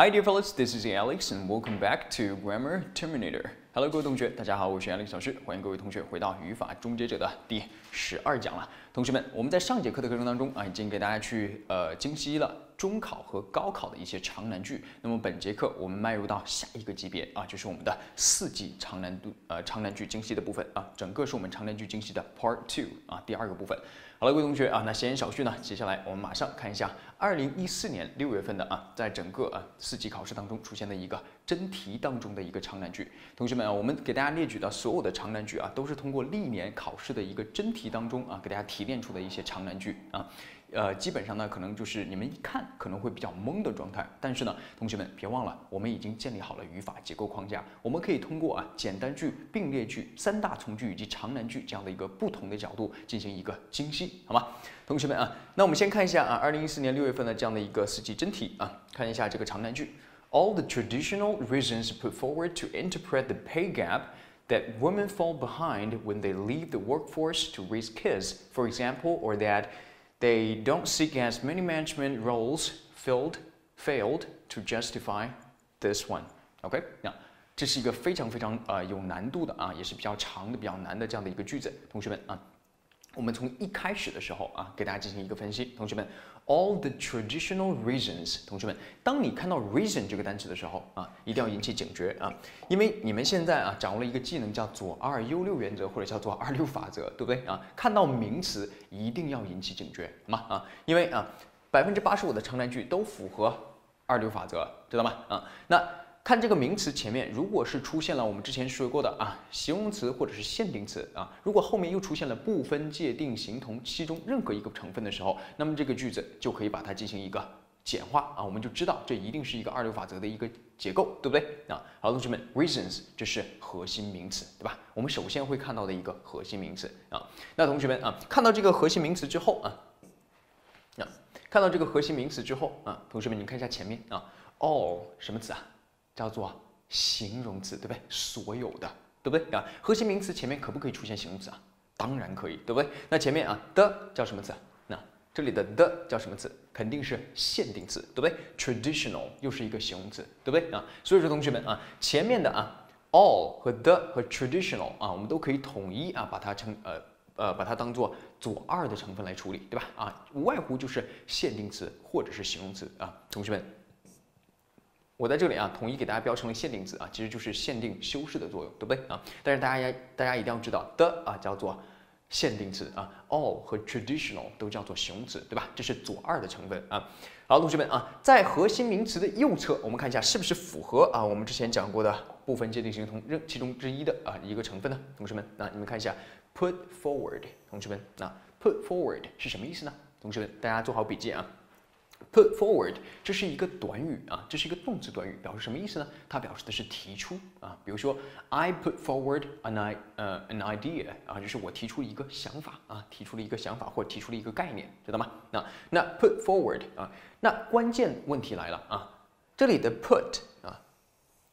Hi, dear fellows, this is Alex, and welcome back to Grammar Terminator. Hello，各位同学，大家好，我是 Alex 老师，欢迎各位同学回到语法终结者的第十二讲了。同学们，我们在上节课的课程当中啊，已经给大家去呃精析了中考和高考的一些长难句。那么本节课我们迈入到下一个级别啊，就是我们的四级长难度呃长难句精析的部分啊，整个是我们长难句精析的 Part Two 啊，第二个部分。好了，各位同学啊，那闲言少叙呢，接下来我们马上看一下二零一四年六月份的啊，在整个啊四级考试当中出现的一个真题当中的一个长难句。同学们啊，我们给大家列举的所有的长难句啊，都是通过历年考试的一个真题当中啊，给大家提炼出的一些长难句啊。呃，基本上呢，可能就是你们一看可能会比较懵的状态。但是呢，同学们别忘了，我们已经建立好了语法结构框架，我们可以通过啊简单句、并列句、三大从句以及长难句这样的一个不同的角度进行一个精析，好吗？同学们啊，那我们先看一下啊，二零一四年六月份的这样的一个四级真题啊，看一下这个长难句。All the traditional reasons put forward to interpret the pay gap that women fall behind when they leave the workforce to raise kids, for example, or that they don't seek as many management roles filled failed to justify this one. OK，那这是一个非常非常呃有难度的啊，也是比较长的、比较难的这样的一个句子。同学们啊， 我们从一开始的时候啊，给大家进行一个分析。同学们，all the traditional reasons，同学们，当你看到 reason 这个单词的时候啊，一定要引起警觉啊，因为你们现在啊掌握了一个技能叫左二右六原则或者叫做二六法则，对不对啊？看到名词一定要引起警觉，好吗啊？因为啊，百分之八十五的长难句都符合二六法则，知道吗啊？那看这个名词前面，如果是出现了我们之前说过的啊形容词或者是限定词啊，如果后面又出现了不分界定形同其中任何一个成分的时候，那么这个句子就可以把它进行一个简化啊，我们就知道这一定是一个二六法则的一个结构，对不对啊？好，同学们，reasons 这是核心名词，对吧？我们首先会看到的一个核心名词啊。那同学们啊，看到这个核心名词之后啊，那看到这个核心名词之后啊，同学们你看一下前面啊，all 什么词啊？叫做形容词，对不对？所有的，对不对啊？核心名词前面可不可以出现形容词啊？当然可以，对不对？那前面啊的叫什么词？那这里的的叫什么词？肯定是限定词，对不对？Traditional 又是一个形容词，对不对啊？所以说同学们啊，前面的啊 all 和 the 和 traditional 啊，我们都可以统一啊，把它称呃呃把它当做左二的成分来处理，对吧？啊，无外乎就是限定词或者是形容词啊，同学们。我在这里啊，统一给大家标成了限定词啊，其实就是限定修饰的作用，对不对啊？但是大家大家一定要知道的啊，叫做限定词啊，all 和 traditional 都叫做形容词，对吧？这是左二的成分啊。好，同学们啊，在核心名词的右侧，我们看一下是不是符合啊我们之前讲过的部分界定形同任其中之一的啊一个成分呢？同学们，那你们看一下 put forward，同学们，那 put forward 是什么意思呢？同学们，大家做好笔记啊。Put forward，这是一个短语啊，这是一个动词短语，表示什么意思呢？它表示的是提出啊，比如说 I put forward an i 呃 an idea 啊，就是我提出了一个想法啊，提出了一个想法或提出了一个概念，知道吗？那那 put forward 啊，那关键问题来了啊，这里的 put 啊，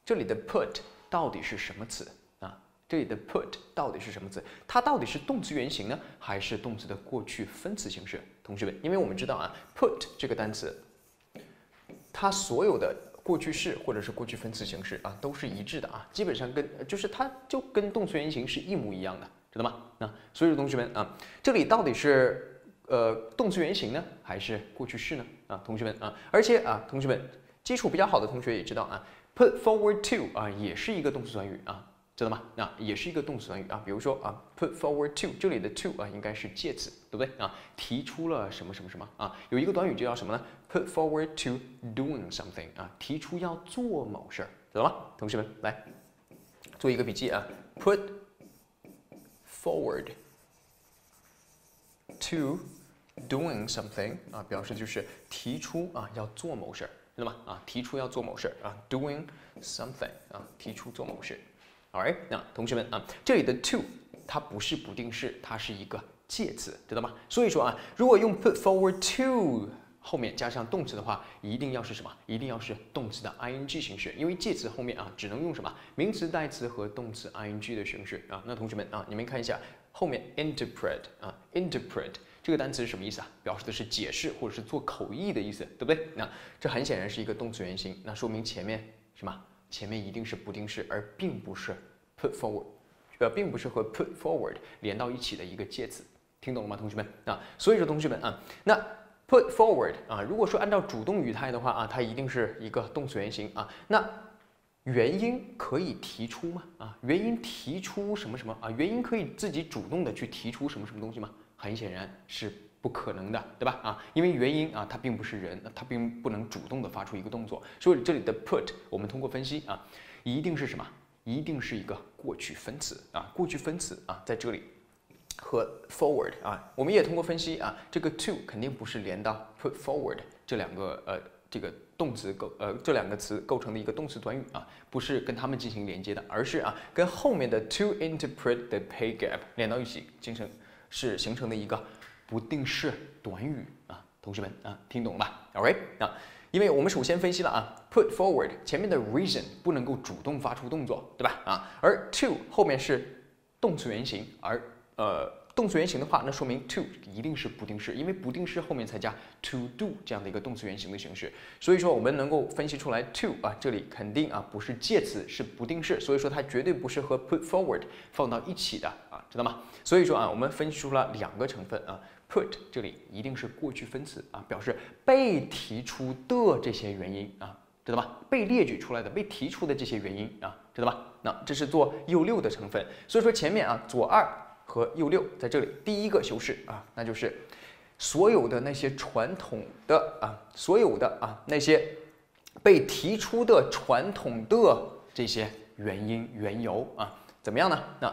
这里的 put 到底是什么词啊？这里的 put 到底是什么词？它到底是动词原形呢，还是动词的过去分词形式？同学们，因为我们知道啊，put 这个单词，它所有的过去式或者是过去分词形式啊，都是一致的啊，基本上跟就是它就跟动词原形是一模一样的，知道吗？那，所以同学们啊，这里到底是呃动词原形呢，还是过去式呢？啊，同学们啊，而且啊，同学们基础比较好的同学也知道啊，put forward to 啊，也是一个动词短语啊。知道吗？那也是一个动词短语啊，比如说啊，put forward to，这里的 to 啊应该是介词，对不对啊？提出了什么什么什么啊？有一个短语就叫什么呢？put forward to doing something 啊，提出要做某事儿，知道吗？同学们来做一个笔记啊，put forward to doing something 啊，表示就是提出啊要做某事儿，知道吗？啊，提出要做某事儿啊，doing something 啊，提出做某事。Alright，那同学们啊，这里的 to 它不是不定式，它是一个介词，知道吗？所以说啊，如果用 put forward to 后面加上动词的话，一定要是什么？一定要是动词的 ing 形式，因为介词后面啊只能用什么？名词代词和动词 ing 的形式啊。那同学们啊，你们看一下后面 interpret 啊，interpret 这个单词是什么意思啊？表示的是解释或者是做口译的意思，对不对？那这很显然是一个动词原形，那说明前面什么？前面一定是不定式，而并不是 put forward，呃，并不是和 put forward 连到一起的一个介词，听懂了吗，同学们？啊，所以说同学们啊，那 put forward 啊，如果说按照主动语态的话啊，它一定是一个动词原形啊，那原因可以提出吗？啊，原因提出什么什么啊？原因可以自己主动的去提出什么什么东西吗？很显然是不可能的，对吧？啊，因为原因啊，它并不是人，它并不能主动的发出一个动作，所以这里的 put 我们通过分析啊，一定是什么？一定是一个过去分词啊，过去分词啊，在这里和 forward 啊，我们也通过分析啊，这个 to 肯定不是连到 put forward 这两个呃这个动词构呃这两个词构成的一个动词短语啊，不是跟它们进行连接的，而是啊跟后面的 to interpret the pay gap 连到一起，形成。是形成的一个不定式短语啊，同学们啊，听懂了吧？OK 啊，因为我们首先分析了啊，put forward 前面的 reason 不能够主动发出动作，对吧？啊，而 to 后面是动词原形，而呃。动词原形的话，那说明 to 一定是不定式，因为不定式后面才加 to do 这样的一个动词原形的形式。所以说我们能够分析出来 to 啊，这里肯定啊不是介词，是不定式，所以说它绝对不是和 put forward 放到一起的啊，知道吗？所以说啊，我们分析出了两个成分啊，put 这里一定是过去分词啊，表示被提出的这些原因啊，知道吧？被列举出来的、被提出的这些原因啊，知道吧？那这是做右六的成分，所以说前面啊左二。和右六在这里，第一个修饰啊，那就是所有的那些传统的啊，所有的啊那些被提出的传统的这些原因缘由啊，怎么样呢？那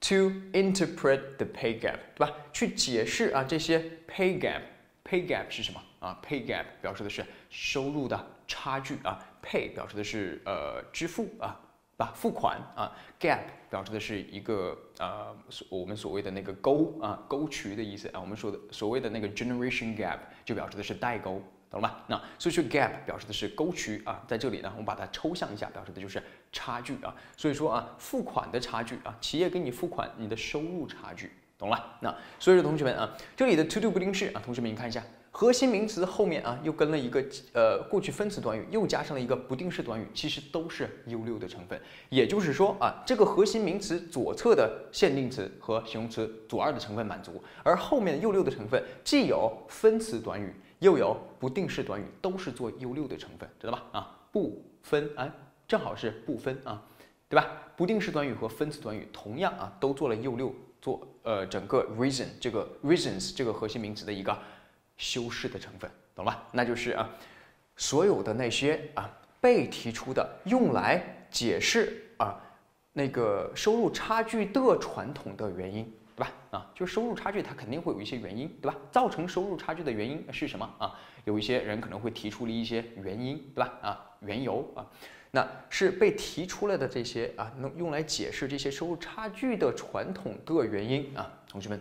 to interpret the pay gap，对吧？去解释啊这些 pay gap，pay gap 是什么啊？pay gap 表示的是收入的差距啊，pay 表示的是呃支付啊。吧，付款啊，gap 表示的是一个呃，我们所谓的那个沟啊，沟渠的意思啊。我们说的所谓的那个 generation gap 就表示的是代沟，懂了吧？那所以说 gap 表示的是沟渠啊，在这里呢，我们把它抽象一下，表示的就是差距啊。所以说啊，付款的差距啊，企业给你付款，你的收入差距，懂了？那所以说同学们啊，这里的 to do 不定式啊，同学们你看一下。核心名词后面啊，又跟了一个呃过去分词短语，又加上了一个不定式短语，其实都是 U 六的成分。也就是说啊，这个核心名词左侧的限定词和形容词左二的成分满足，而后面的 U 六的成分既有分词短语，又有不定式短语，都是做 U 六的成分，知道吧？啊，不分啊，正好是不分啊，对吧？不定式短语和分词短语同样啊，都做了 U 六做呃整个 reason 这个 reasons 这个核心名词的一个。修饰的成分，懂了吧？那就是啊，所有的那些啊被提出的用来解释啊那个收入差距的传统的原因，对吧？啊，就收入差距它肯定会有一些原因，对吧？造成收入差距的原因是什么啊？有一些人可能会提出了一些原因，对吧？啊，缘由啊，那是被提出来的这些啊，能用来解释这些收入差距的传统的原因啊，同学们。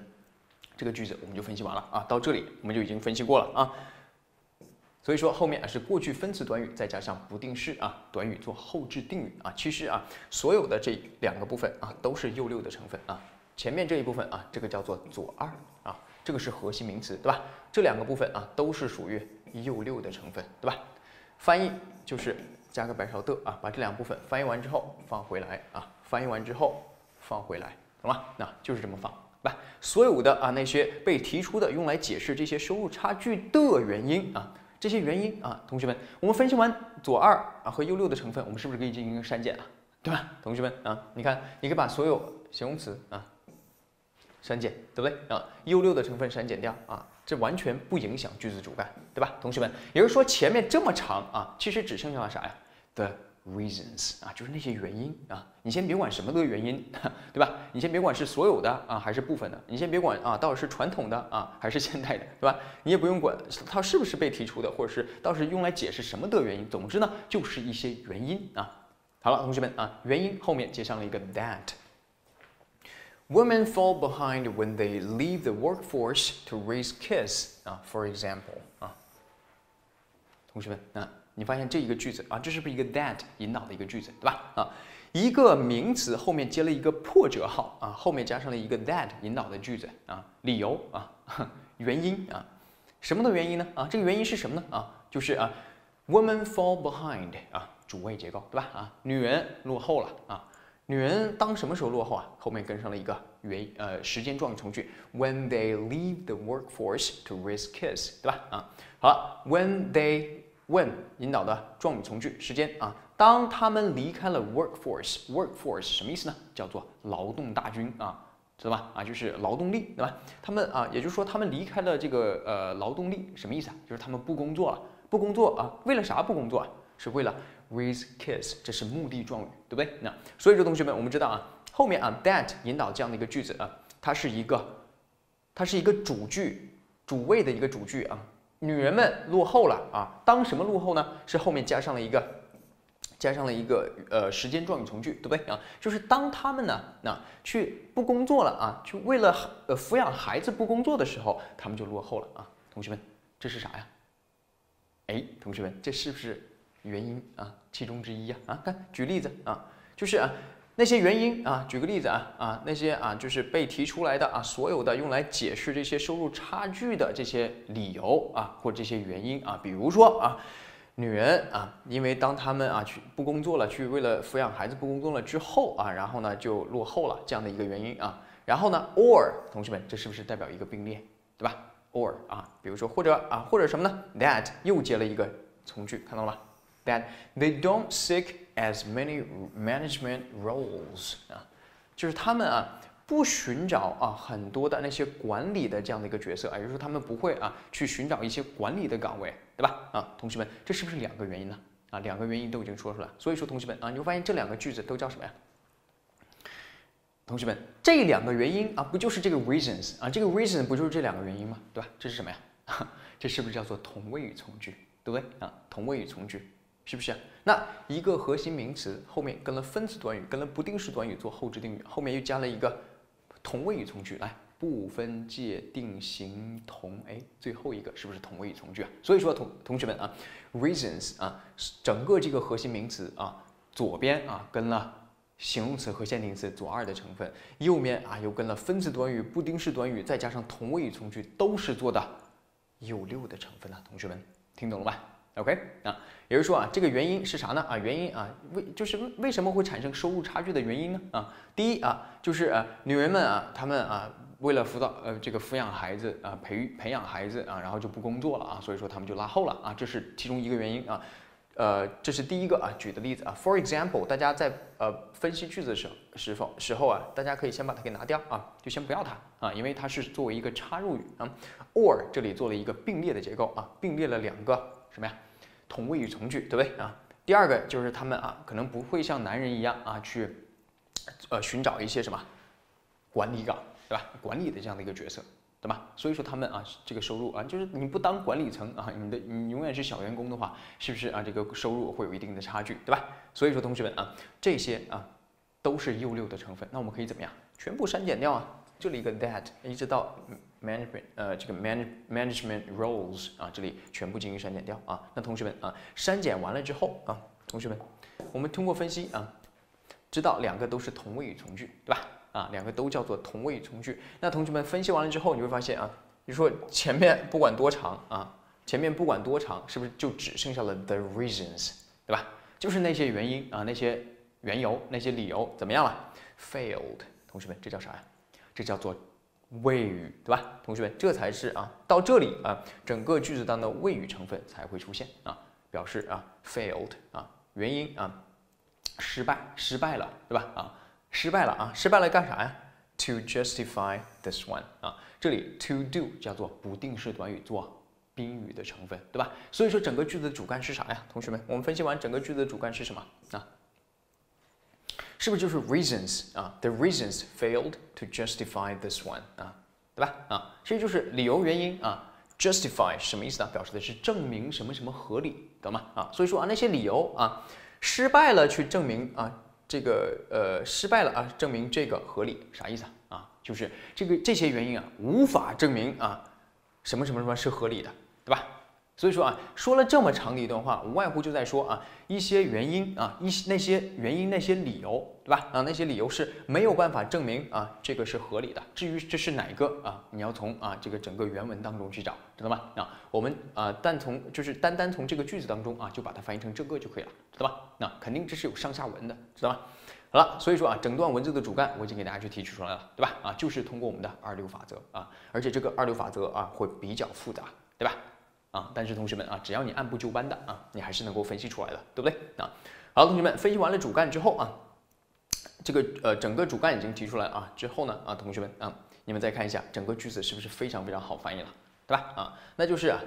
这个句子我们就分析完了啊，到这里我们就已经分析过了啊，所以说后面啊是过去分词短语再加上不定式啊短语做后置定语啊，其实啊所有的这两个部分啊都是右六的成分啊，前面这一部分啊这个叫做左二啊，这个是核心名词对吧？这两个部分啊都是属于右六的成分对吧？翻译就是加个白勺的啊，把这两部分翻译完之后放回来啊，翻译完之后放回来，懂吗？那就是这么放。对吧，所有的啊那些被提出的用来解释这些收入差距的原因啊，这些原因啊，同学们，我们分析完左二啊和右六的成分，我们是不是可以进行删减啊？对吧，同学们啊，你看，你可以把所有形容词啊删减，对不对啊？？U 六的成分删减掉啊，这完全不影响句子主干，对吧？同学们，也就是说前面这么长啊，其实只剩下了啥呀？？The。reasons 啊，就是那些原因啊，你先别管什么的原因，对吧？你先别管是所有的啊，还是部分的，你先别管啊，到底是传统的啊，还是现代的，对吧？你也不用管它是不是被提出的，或者是到是用来解释什么的原因。总之呢，就是一些原因啊。好了，同学们啊，原因后面接上了一个 that。Women fall behind when they leave the workforce to raise kids 啊，for example 啊，同学们啊。你发现这一个句子啊，这是不是一个 that 引导的一个句子，对吧？啊，一个名词后面接了一个破折号啊，后面加上了一个 that 引导的句子啊，理由啊，原因啊，什么的原因呢？啊，这个原因是什么呢？啊，就是啊，women fall behind 啊，主谓结构对吧？啊，女人落后了啊，女人当什么时候落后啊？后面跟上了一个原呃时间状语从句，when they leave the workforce to raise kids，对吧？啊，好了，when they when 引导的状语从句时间啊，当他们离开了 workforce，workforce 什么意思呢？叫做劳动大军啊。知道吧？啊，就是劳动力，对吧？他们啊，也就是说，他们离开了这个呃劳动力，什么意思啊？就是他们不工作了，不工作啊？为了啥不工作啊？是为了 With kids，这是目的状语，对不对？那所以说，同学们，我们知道啊，后面啊 that 引导这样的一个句子啊，它是一个，它是一个主句，主谓的一个主句啊。女人们落后了啊，当什么落后呢？是后面加上了一个。加上了一个呃时间状语从句，对不对啊？就是当他们呢，那去不工作了啊，去为了呃抚养孩子不工作的时候，他们就落后了啊。同学们，这是啥呀？哎，同学们，这是不是原因啊？其中之一呀？啊，看，举例子啊，就是啊那些原因啊，举个例子啊啊那些啊就是被提出来的啊所有的用来解释这些收入差距的这些理由啊或这些原因啊，比如说啊。女人啊，因为当她们啊去不工作了，去为了抚养孩子不工作了之后啊，然后呢就落后了这样的一个原因啊。然后呢，or 同学们，这是不是代表一个并列，对吧？or 啊，比如说或者啊或者什么呢？That 又接了一个从句，看到了吗？That they don't seek as many management roles 啊，就是他们啊。不寻找啊很多的那些管理的这样的一个角色啊，也就是说他们不会啊去寻找一些管理的岗位，对吧？啊，同学们，这是不是两个原因呢？啊，两个原因都已经说出来，所以说同学们啊，你会发现这两个句子都叫什么呀？同学们，这两个原因啊，不就是这个 reasons 啊？这个 reason 不就是这两个原因吗？对吧？这是什么呀？这是不是叫做同位语从句？对不对？啊，同位语从句是不是？那一个核心名词后面跟了分词短语，跟了不定式短语做后置定语，后面又加了一个。同位语从句来，不分界定形同，哎，最后一个是不是同位语从句啊？所以说同同学们啊，reasons 啊，整个这个核心名词啊，左边啊跟了形容词和限定词左二的成分，右面啊又跟了分词短语、不定式短语，再加上同位语从句，都是做的有六的成分了。同学们听懂了吧？OK 啊，也就是说啊，这个原因是啥呢？啊，原因啊，为就是为什么会产生收入差距的原因呢？啊，第一啊。就是呃，女人们啊，她们啊，为了辅导呃这个抚养孩子啊，培培养孩子啊，然后就不工作了啊，所以说她们就拉后了啊，这是其中一个原因啊，呃，这是第一个啊，举的例子啊，For example，大家在呃分析句子的时候时候时候啊，大家可以先把它给拿掉啊，就先不要它啊，因为它是作为一个插入语啊，or 这里做了一个并列的结构啊，并列了两个什么呀，同位语从句，对不对啊？第二个就是他们啊，可能不会像男人一样啊去。呃，寻找一些什么管理岗，对吧？管理的这样的一个角色，对吧？所以说他们啊，这个收入啊，就是你不当管理层啊，你的你永远是小员工的话，是不是啊？这个收入会有一定的差距，对吧？所以说同学们啊，这些啊都是 U 六的成分，那我们可以怎么样？全部删减掉啊，这里一个 that，一直到嗯 management 呃这个 manage management roles 啊，这里全部进行删减掉啊。那同学们啊，删减完了之后啊，同学们，我们通过分析啊。知道两个都是同位语从句，对吧？啊，两个都叫做同位语从句。那同学们分析完了之后，你会发现啊，你说前面不管多长啊，前面不管多长，是不是就只剩下了 the reasons，对吧？就是那些原因啊，那些缘由，那些理由怎么样了？failed，同学们，这叫啥呀？这叫做谓语，对吧？同学们，这才是啊，到这里啊，整个句子当中的谓语成分才会出现啊，表示啊 failed 啊，原因啊。失败，失败了，对吧？啊，失败了啊，失败了干啥呀？To justify this one 啊，这里 to do 叫做不定式短语做宾语的成分，对吧？所以说整个句子的主干是啥呀？同学们，我们分析完整个句子的主干是什么啊？是不是就是 reasons 啊？The reasons failed to justify this one 啊，对吧？啊，其实就是理由原因啊。Justify 什么意思呢？表示的是证明什么什么合理，懂吗？啊，所以说啊那些理由啊。失败了，去证明啊，这个呃失败了啊，证明这个合理，啥意思啊？啊，就是这个这些原因啊，无法证明啊，什么什么什么是合理的，对吧？所以说啊，说了这么长的一段话，无外乎就在说啊一些原因啊，一些那些原因那些理由，对吧？啊，那些理由是没有办法证明啊这个是合理的。至于这是哪个啊，你要从啊这个整个原文当中去找，知道吗？啊，我们啊但从就是单单从这个句子当中啊就把它翻译成这个就可以了，知道吧？那肯定这是有上下文的，知道吗？好了，所以说啊，整段文字的主干我已经给大家去提取出来了，对吧？啊，就是通过我们的二六法则啊，而且这个二六法则啊会比较复杂，对吧？啊，但是同学们啊，只要你按部就班的啊，你还是能够分析出来的，对不对？啊，好，同学们分析完了主干之后啊，这个呃整个主干已经提出来啊，之后呢啊，同学们啊，你们再看一下整个句子是不是非常非常好翻译了，对吧？啊，那就是啊。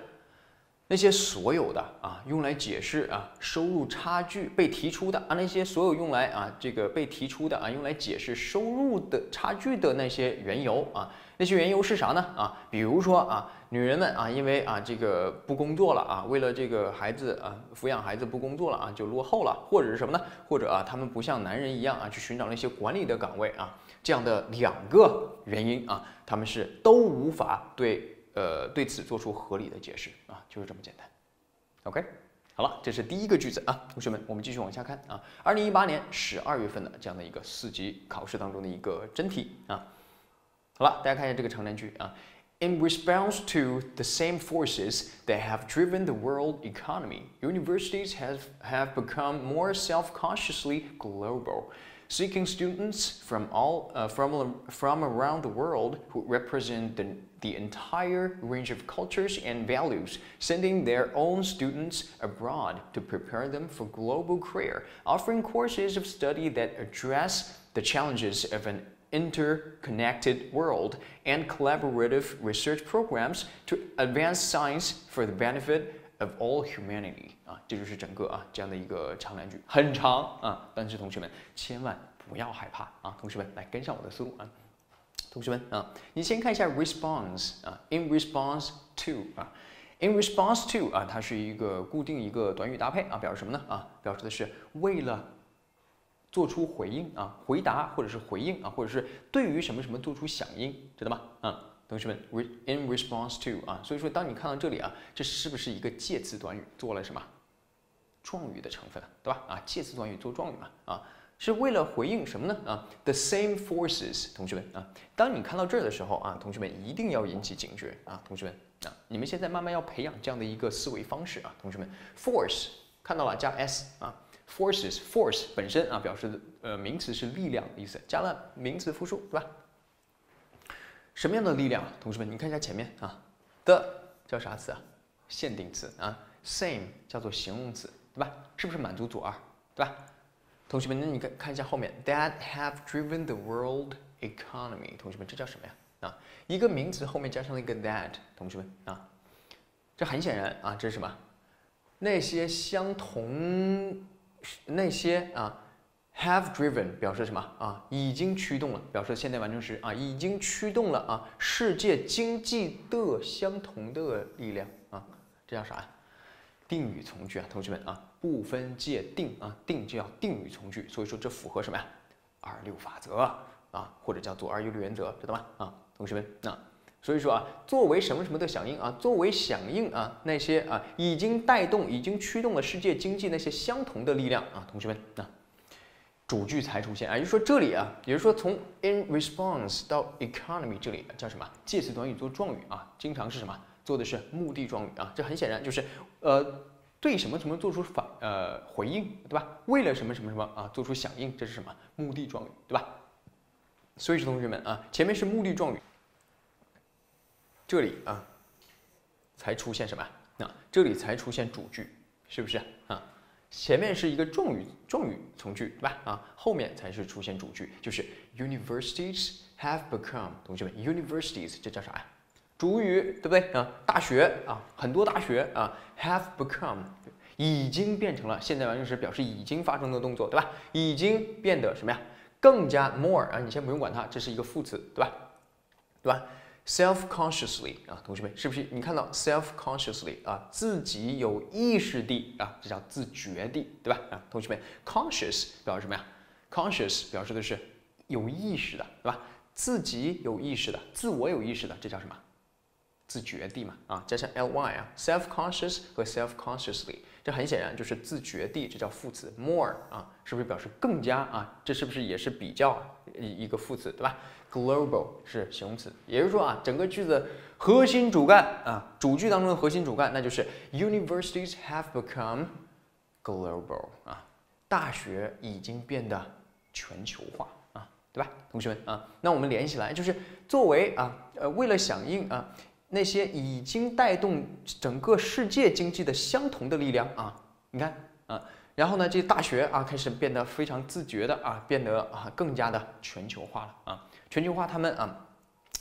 那些所有的啊，用来解释啊收入差距被提出的啊，那些所有用来啊这个被提出的啊，用来解释收入的差距的那些缘由啊，那些缘由是啥呢？啊，比如说啊，女人们啊，因为啊这个不工作了啊，为了这个孩子啊抚养孩子不工作了啊，就落后了，或者是什么呢？或者啊，他们不像男人一样啊，去寻找那些管理的岗位啊，这样的两个原因啊，他们是都无法对。呃，对此做出合理的解释啊，就是这么简单。OK，好了，这是第一个句子啊，同学们，我们继续往下看啊。二零一八年十二月份的这样的一个四级考试当中的一个真题啊。好了，大家看一下这个长难句啊。In response to the same forces that have driven the world economy, universities have have become more self-consciously global. seeking students from all uh, from from around the world who represent the, the entire range of cultures and values, sending their own students abroad to prepare them for global career, offering courses of study that address the challenges of an interconnected world and collaborative research programs to advance science for the benefit of all humanity 啊，这就是整个啊这样的一个长难句，很长啊，但是同学们千万不要害怕啊，同学们来跟上我的思路啊，同学们啊，你先看一下 response 啊，in response to 啊，in response to 啊，它是一个固定一个短语搭配啊，表示什么呢啊？表示的是为了 做出回应啊，回答或者是回应啊，或者是对于什么什么做出响应，知道吗？啊。同学们，in response to 啊，所以说当你看到这里啊，这是不是一个介词短语做了什么状语的成分对吧？啊，介词短语做状语嘛，啊，是为了回应什么呢？啊，the same forces，同学们啊，当你看到这儿的时候啊，同学们一定要引起警觉啊，同学们啊，你们现在慢慢要培养这样的一个思维方式啊，同学们，force 看到了加 s 啊，forces，force 本身啊表示的呃名词是力量的意思，加了名词复数对吧？什么样的力量？同学们，你看一下前面啊的叫啥词啊？限定词啊。Same 叫做形容词，对吧？是不是满足左二，对吧？同学们，那你看看一下后面，that have driven the world economy。同学们，这叫什么呀？啊，一个名词后面加上了一个 that。同学们啊，这很显然啊，这是什么？那些相同，那些啊。Have driven 表示什么啊？已经驱动了，表示现在完成时啊，已经驱动了啊，世界经济的相同的力量啊，这叫啥呀？定语从句啊，同学们啊，不分界定啊，定就要定语从句，所以说这符合什么呀？二六法则啊，或者叫做二一六原则，知道吗？啊，同学们那所以说啊，作为什么什么的响应啊，作为响应啊，那些啊已经带动、已经驱动了世界经济那些相同的力量啊，同学们那。主句才出现啊，也就是说这里啊，也就是说从 in response 到 economy 这里叫什么？介词短语做状语啊，经常是什么？做的是目的状语啊，这很显然就是呃对什么什么做出反呃回应，对吧？为了什么什么什么啊做出响应，这是什么？目的状语，对吧？所以说同学们啊，前面是目的状语，这里啊才出现什么？那这里才出现主句，是不是啊？前面是一个状语，状语从句，对吧？啊，后面才是出现主句，就是 universities have become，同学们，universities 这叫啥呀？主语，对不对啊？大学啊，很多大学啊，have become 已经变成了现在完成时，表示已经发生的动作，对吧？已经变得什么呀？更加 more 啊，你先不用管它，这是一个副词，对吧？对吧？self-consciously 啊，同学们是不是你看到 self-consciously 啊，自己有意识地啊，这叫自觉地，对吧？啊，同学们，conscious 表示什么呀？conscious 表示的是有意识的，对吧？自己有意识的，自我有意识的，这叫什么？自觉地嘛，啊，加上 ly 啊，self-conscious 和 self-consciously，这很显然就是自觉地，这叫副词 more 啊，是不是表示更加啊？这是不是也是比较一一个副词，对吧？global 是形容词，也就是说啊，整个句子核心主干啊，主句当中的核心主干，那就是 universities have become global 啊，大学已经变得全球化啊，对吧？同学们啊，那我们连起来就是作为啊，呃，为了响应啊。那些已经带动整个世界经济的相同的力量啊，你看啊，然后呢，这大学啊开始变得非常自觉的啊，变得啊更加的全球化了啊，全球化他们啊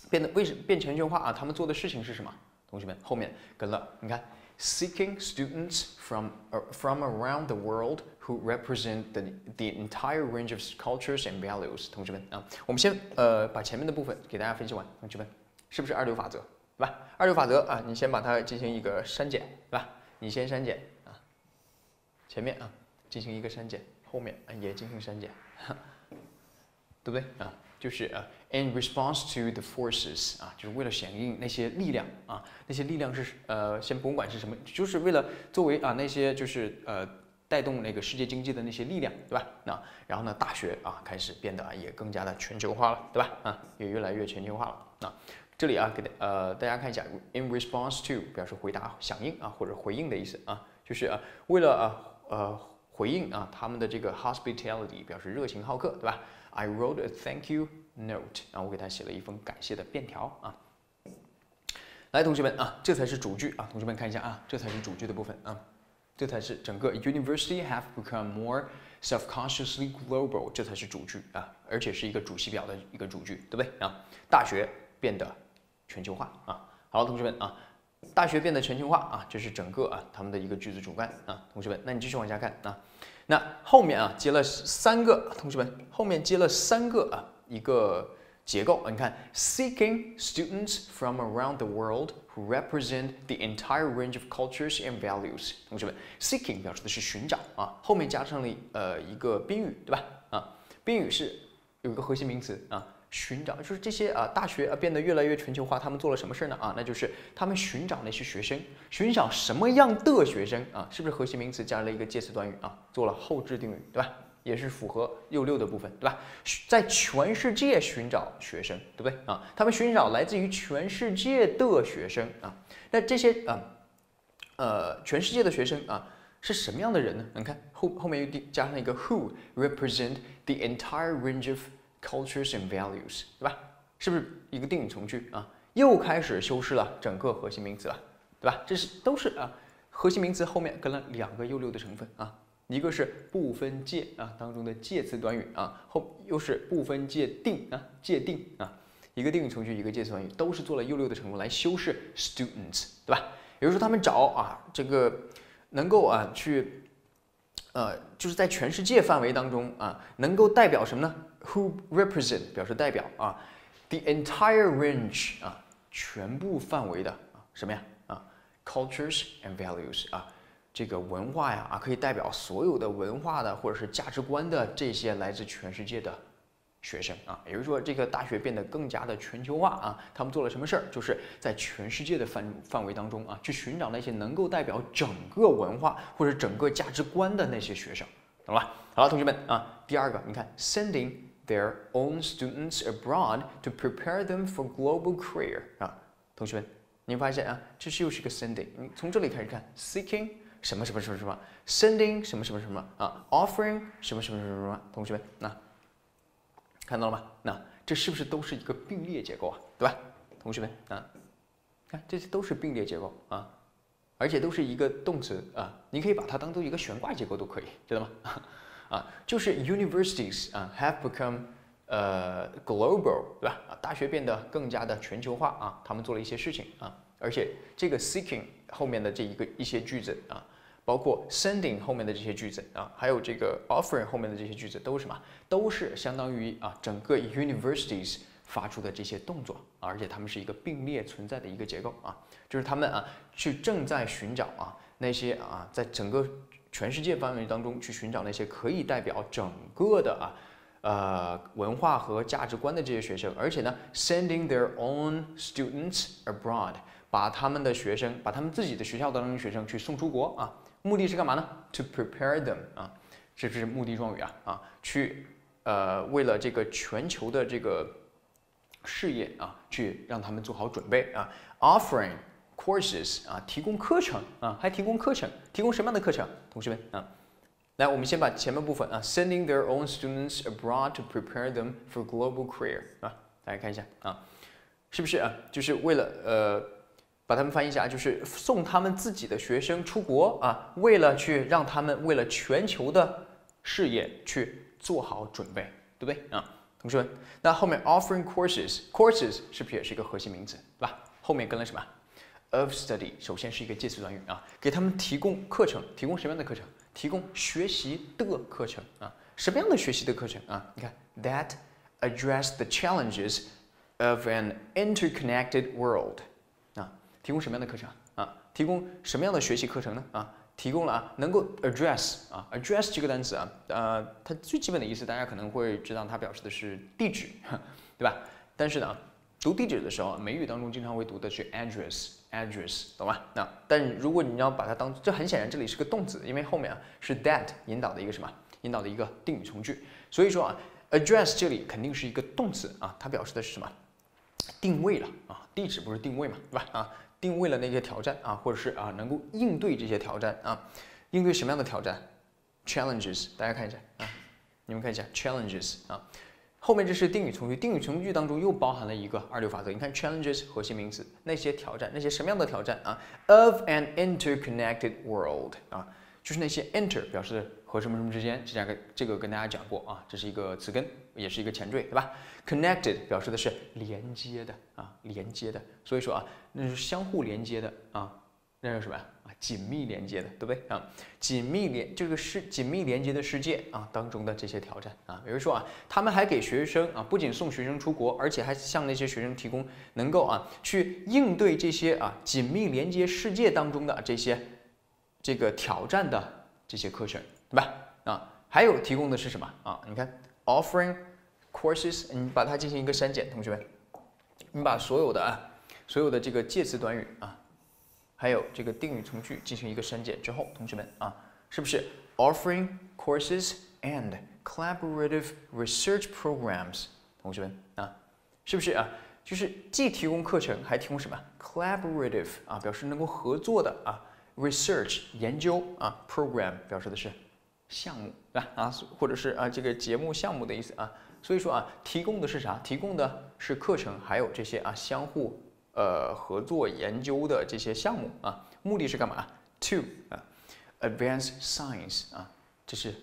变得为什变全球化啊？他们做的事情是什么？同学们后面跟了，你看，seeking students from from around the world who represent the the entire range of cultures and values。同学们啊，我们先呃把前面的部分给大家分析完，同学们是不是二流法则？对吧？二流法则啊，你先把它进行一个删减，对吧？你先删减啊，前面啊进行一个删减，后面啊也进行删减，对不对啊？就是呃，in response to the forces 啊，就是为了响应那些力量啊，那些力量是呃，先甭管是什么，就是为了作为啊那些就是呃带动那个世界经济的那些力量，对吧？那然后呢，大学啊开始变得啊也更加的全球化了，对吧？啊，也越来越全球化了啊。这里啊，给呃大家看一下，in response to 表示回答、响应啊或者回应的意思啊，就是啊为了啊呃回应啊他们的这个 hospitality 表示热情好客，对吧？I wrote a thank you note，然后我给他写了一封感谢的便条啊。来，同学们啊，这才是主句啊，同学们看一下啊，这才是主句的部分啊，这才是整个 university have become more self-consciously global，这才是主句啊，而且是一个主系表的一个主句，对不对啊？大学变得。全球化啊，好，同学们啊，大学变得全球化啊，这是整个啊他们的一个句子主干啊，同学们，那你继续往下看啊，那后面啊接了三个，同学们后面接了三个啊一个结构啊，你看，seeking students from around the world who represent the entire range of cultures and values，同学们，seeking 表示的是寻找啊，后面加上了呃一个宾语，对吧？啊，宾语是有一个核心名词啊。寻找就是这些啊，大学啊变得越来越全球化，他们做了什么事儿呢？啊，那就是他们寻找那些学生，寻找什么样的学生啊？是不是核心名词加了一个介词短语啊？做了后置定语，对吧？也是符合六六的部分，对吧？在全世界寻找学生，对不对啊？他们寻找来自于全世界的学生啊。那这些啊，呃，全世界的学生啊，是什么样的人呢？你看后后面又加上一个 who represent the entire range of Cultures and values，对吧？是不是一个定语从句啊？又开始修饰了整个核心名词了，对吧？这是都是啊，核心名词后面跟了两个又六的成分啊，一个是部分介啊当中的介词短语啊，后又是部分界定啊，界定啊，一个定语从句，一个介词短语，都是做了又六的成分来修饰 students，对吧？也就是说他们找啊这个能够啊去呃就是在全世界范围当中啊能够代表什么呢？Who represent 表示代表啊，the entire range 啊，全部范围的啊，什么呀啊，cultures and values 啊，这个文化呀啊，可以代表所有的文化的或者是价值观的这些来自全世界的学生啊，也就是说这个大学变得更加的全球化啊，他们做了什么事儿？就是在全世界的范范围当中啊，去寻找那些能够代表整个文化或者整个价值观的那些学生，懂了吧？好了，同学们啊，第二个你看 sending。Their own students abroad to prepare them for global career 啊，同学们，你发现啊，这是又是个 sending，你从这里开始看，seeking 什么什么什么什么，sending 什么什么什么啊，offering 什么什么什么什么，同学们，那看到了吗？那这是不是都是一个并列结构啊？对吧？同学们啊，看这些都是并列结构啊，而且都是一个动词啊，你可以把它当做一个悬挂结构都可以，知道吗？啊，就是 universities 啊，have become 呃 global，对吧？啊，大学变得更加的全球化啊，他们做了一些事情啊，而且这个 seeking 后面的这一个一些句子啊，包括 sending 后面的这些句子啊，还有这个 offering 后面的这些句子都是什么？都是相当于啊整个 universities 发出的这些动作啊，而且他们是一个并列存在的一个结构啊，就是他们啊去正在寻找啊那些啊在整个。全世界范围当中去寻找那些可以代表整个的啊，呃文化和价值观的这些学生，而且呢，sending their own students abroad，把他们的学生，把他们自己的学校当中的学生去送出国啊，目的是干嘛呢？To prepare them 啊，这是目的状语啊啊，去呃为了这个全球的这个事业啊，去让他们做好准备啊，offering courses 啊，提供课程啊，还提供课程，提供什么样的课程？同学们啊，来，我们先把前面部分啊，sending their own students abroad to prepare them for global career 啊，大家看一下啊，是不是啊？就是为了呃。把他们翻译一下，就是送他们自己的学生出国啊，为了去让他们为了全球的事业去做好准备，对不对啊，同学们？那后面 offering courses，courses 是不是也是一个核心名词，对吧？后面跟了什么？of study，首先是一个介词短语啊，给他们提供课程，提供什么样的课程？提供学习的课程啊，什么样的学习的课程啊？你看，that address the challenges of an interconnected world 啊。提供什么样的课程啊？提供什么样的学习课程呢？啊，提供了啊，能够 address 啊，address 这个单词啊，呃，它最基本的意思大家可能会知道，它表示的是地址，对吧？但是呢，读地址的时候，美语当中经常会读的是 address Address，懂吗？那但如果你要把它当做，这很显然这里是个动词，因为后面啊是 that 引导的一个什么？引导的一个定语从句，所以说啊，address 这里肯定是一个动词啊，它表示的是什么？定位了啊，地址不是定位嘛，对吧？啊。定位了那些挑战啊，或者是啊能够应对这些挑战啊，应对什么样的挑战？challenges，大家看一下啊，你们看一下 challenges 啊，后面这是定语从句，定语从句当中又包含了一个二六法则。你看 challenges 核心名词，那些挑战，那些什么样的挑战啊？of an interconnected world 啊，就是那些 inter 表示。和什么什么之间，这两个这个跟大家讲过啊，这是一个词根，也是一个前缀，对吧？Connected 表示的是连接的啊，连接的，所以说啊，那是相互连接的啊，那是什么啊？紧密连接的，对不对啊？紧密连这个是紧密连接的世界啊当中的这些挑战啊，比如说啊，他们还给学生啊，不仅送学生出国，而且还向那些学生提供能够啊去应对这些啊紧密连接世界当中的这些这个挑战的这些课程。对吧？啊，还有提供的是什么啊？你看，offering courses，你把它进行一个删减，同学们，你把所有的啊，所有的这个介词短语啊，还有这个定语从句进行一个删减之后，同学们啊，是不是 offering courses and collaborative research programs？同学们啊，是不是啊？就是既提供课程，还提供什么 collaborative 啊，表示能够合作的啊，research 研究啊，program 表示的是。项目对吧？啊，或者是啊这个节目项目的意思啊，所以说啊，提供的是啥？提供的是课程，还有这些啊相互呃合作研究的这些项目啊，目的是干嘛？To 啊，advance science 啊，这是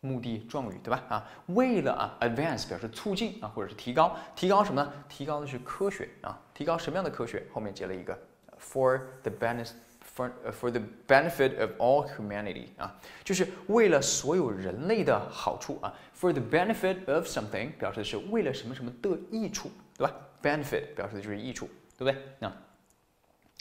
目的状语对吧？啊，为了啊，advance 表示促进啊，或者是提高，提高什么呢？提高的是科学啊，提高什么样的科学？后面接了一个 for the benefit。for for the benefit of all humanity 啊，就是为了所有人类的好处啊。For the benefit of something 表示的是为了什么什么的益处，对吧？Benefit 表示的就是益处，对不对？那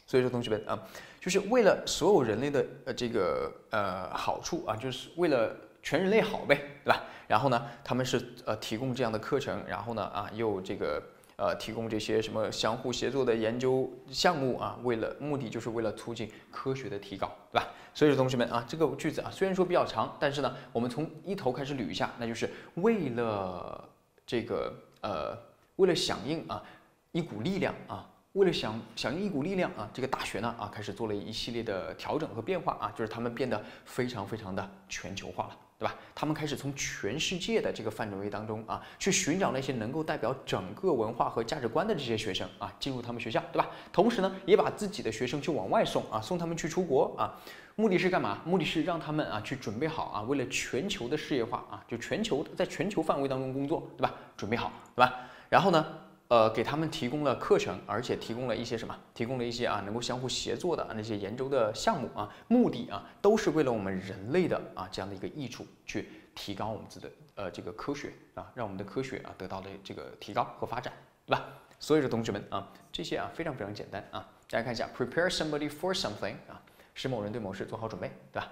所以说同学们啊，就是为了所有人类的呃这个呃好处啊，就是为了全人类好呗，对吧？然后呢，他们是呃提供这样的课程，然后呢啊又这个。呃，提供这些什么相互协作的研究项目啊，为了目的就是为了促进科学的提高，对吧？所以说同学们啊，这个句子啊虽然说比较长，但是呢，我们从一头开始捋一下，那就是为了这个呃，为了响应啊一股力量啊，为了响响应一股力量啊，这个大学呢啊开始做了一系列的调整和变化啊，就是他们变得非常非常的全球化了。对吧？他们开始从全世界的这个范围当中啊，去寻找那些能够代表整个文化和价值观的这些学生啊，进入他们学校，对吧？同时呢，也把自己的学生去往外送啊，送他们去出国啊，目的是干嘛？目的是让他们啊去准备好啊，为了全球的事业化啊，就全球在全球范围当中工作，对吧？准备好，对吧？然后呢？呃，给他们提供了课程，而且提供了一些什么？提供了一些啊，能够相互协作的那些研究的项目啊，目的啊，都是为了我们人类的啊这样的一个益处，去提高我们自己的呃这个科学啊，让我们的科学啊得到了这个提高和发展，对吧？所以说同学们啊，这些啊非常非常简单啊，大家看一下，prepare somebody for something 啊，使某人对某事做好准备，对吧？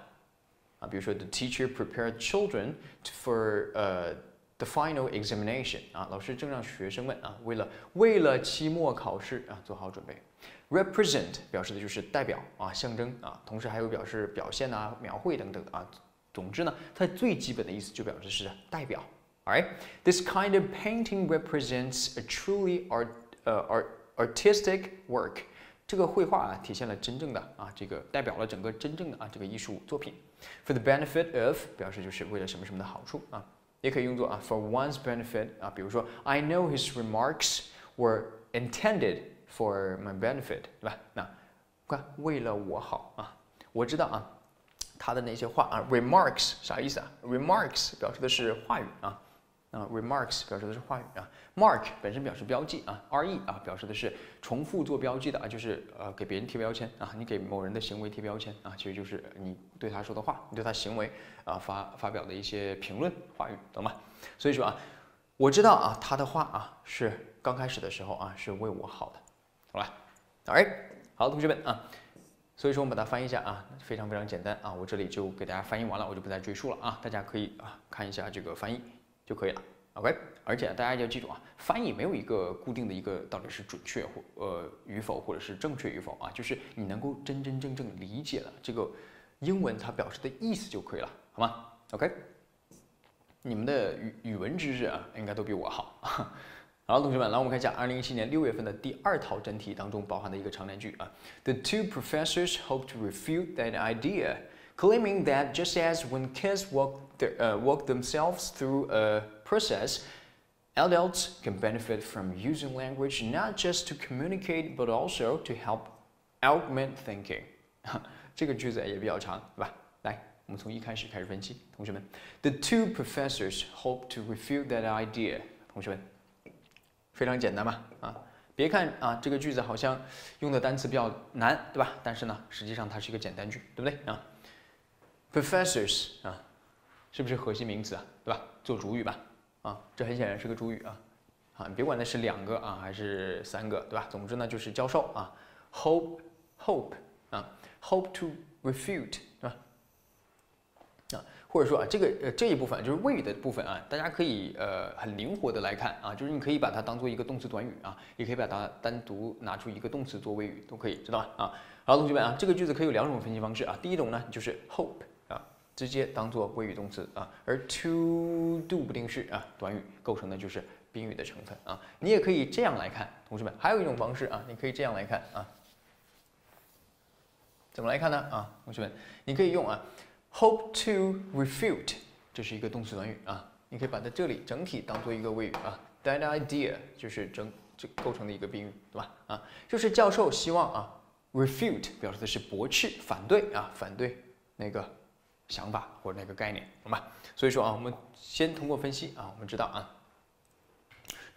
啊，比如说 the teacher prepared children for 呃。The final examination 啊，老师正让学生们啊，为了为了期末考试啊做好准备。represent 表示的就是代表啊、象征啊，同时还有表示表现啊、描绘等等啊。总之呢，它最基本的意思就表示是代表。Alright, this kind of painting represents a truly art, uh, art artistic work. 这个绘画啊，体现了真正的啊，这个代表了整个真正的啊这个艺术作品。For the benefit of 表示就是为了什么什么的好处啊，也可以用作啊 for one's benefit 啊，比如说 I know his remarks were intended for my benefit，对吧？那看为了我好啊，我知道啊，他的那些话啊，remarks 啥意思啊？remarks 表示的是话语啊。 啊，remarks 表示的是话语啊，mark 本身表示标记啊，re 啊表示的是重复做标记的啊，就是呃给别人贴标签啊，你给某人的行为贴标签啊，其实就是你对他说的话，你对他行为啊发发表的一些评论话语，懂吗？所以说啊，我知道啊他的话啊是刚开始的时候啊是为我好的，好吧？Alright，好，同学们啊，所以说我们把它翻译一下啊，非常非常简单啊，我这里就给大家翻译完了，我就不再赘述了啊，大家可以啊看一下这个翻译。就可以了，OK。而且大家要记住啊，翻译没有一个固定的一个到底是准确或呃与否，或者是正确与否啊，就是你能够真真正正理解了这个英文它表示的意思就可以了，好吗？OK。你们的语语文知识啊，应该都比我好。好，同学们，来我们看一下二零一七年六月份的第二套真题当中包含的一个长难句啊。The two professors hope to refute that idea. claiming that just as when kids walk, uh, walk themselves through a process, adults can benefit from using language not just to communicate but also to help augment thinking. 这个句子也比较长，对吧？来，我们从一开始开始分析。同学们，The two professors hope to refute that idea。同学们，非常简单吧？啊，别看啊这个句子好像用的单词比较难，对吧？但是呢，实际上它是一个简单句，对不对啊 ？Professors 啊，是不是核心名词啊？对吧？做主语吧？啊，这很显然是个主语啊。啊，你别管那是两个啊还是三个，对吧？总之呢就是教授啊。Hope hope 啊，hope to refute 对吧？啊，或者说啊这个呃这一部分就是谓语的部分啊，大家可以呃很灵活的来看啊，就是你可以把它当做一个动词短语啊，也可以把它单独拿出一个动词做谓语都可以，知道吧？啊，好，同学们啊，这个句子可以有两种分析方式啊。第一种呢就是 hope。直接当做谓语动词啊，而 to do 不定式啊，短语构成的就是宾语的成分啊。你也可以这样来看，同学们，还有一种方式啊，你可以这样来看啊。怎么来看呢？啊，同学们，你可以用啊，hope to refute，这是一个动词短语啊，你可以把它这里整体当做一个谓语啊。That idea 就是整这构成的一个宾语，对吧？啊，就是教授希望啊，refute 表示的是驳斥、反对啊，反对那个。想法或者那个概念，好吧？所以说啊，我们先通过分析啊，我们知道啊，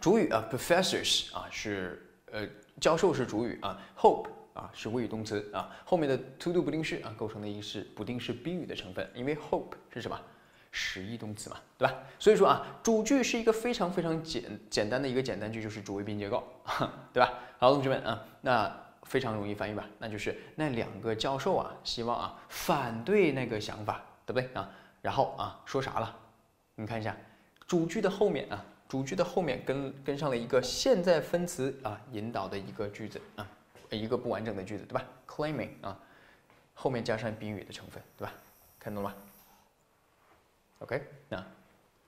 主语啊，professors 啊是呃教授是主语啊，hope 啊是谓语动词啊，后面的 to do 不定式啊构成的一个是不定式宾语的成分，因为 hope 是什么实义动词嘛，对吧？所以说啊，主句是一个非常非常简简单的一个简单句，就是主谓宾结构，对吧？好，同学们啊，那。非常容易翻译吧？那就是那两个教授啊，希望啊反对那个想法，对不对啊？然后啊说啥了？你看一下主句的后面啊，主句的后面跟跟上了一个现在分词啊引导的一个句子啊，一个不完整的句子，对吧？Claiming 啊，后面加上宾语的成分，对吧？看懂了吗？OK，那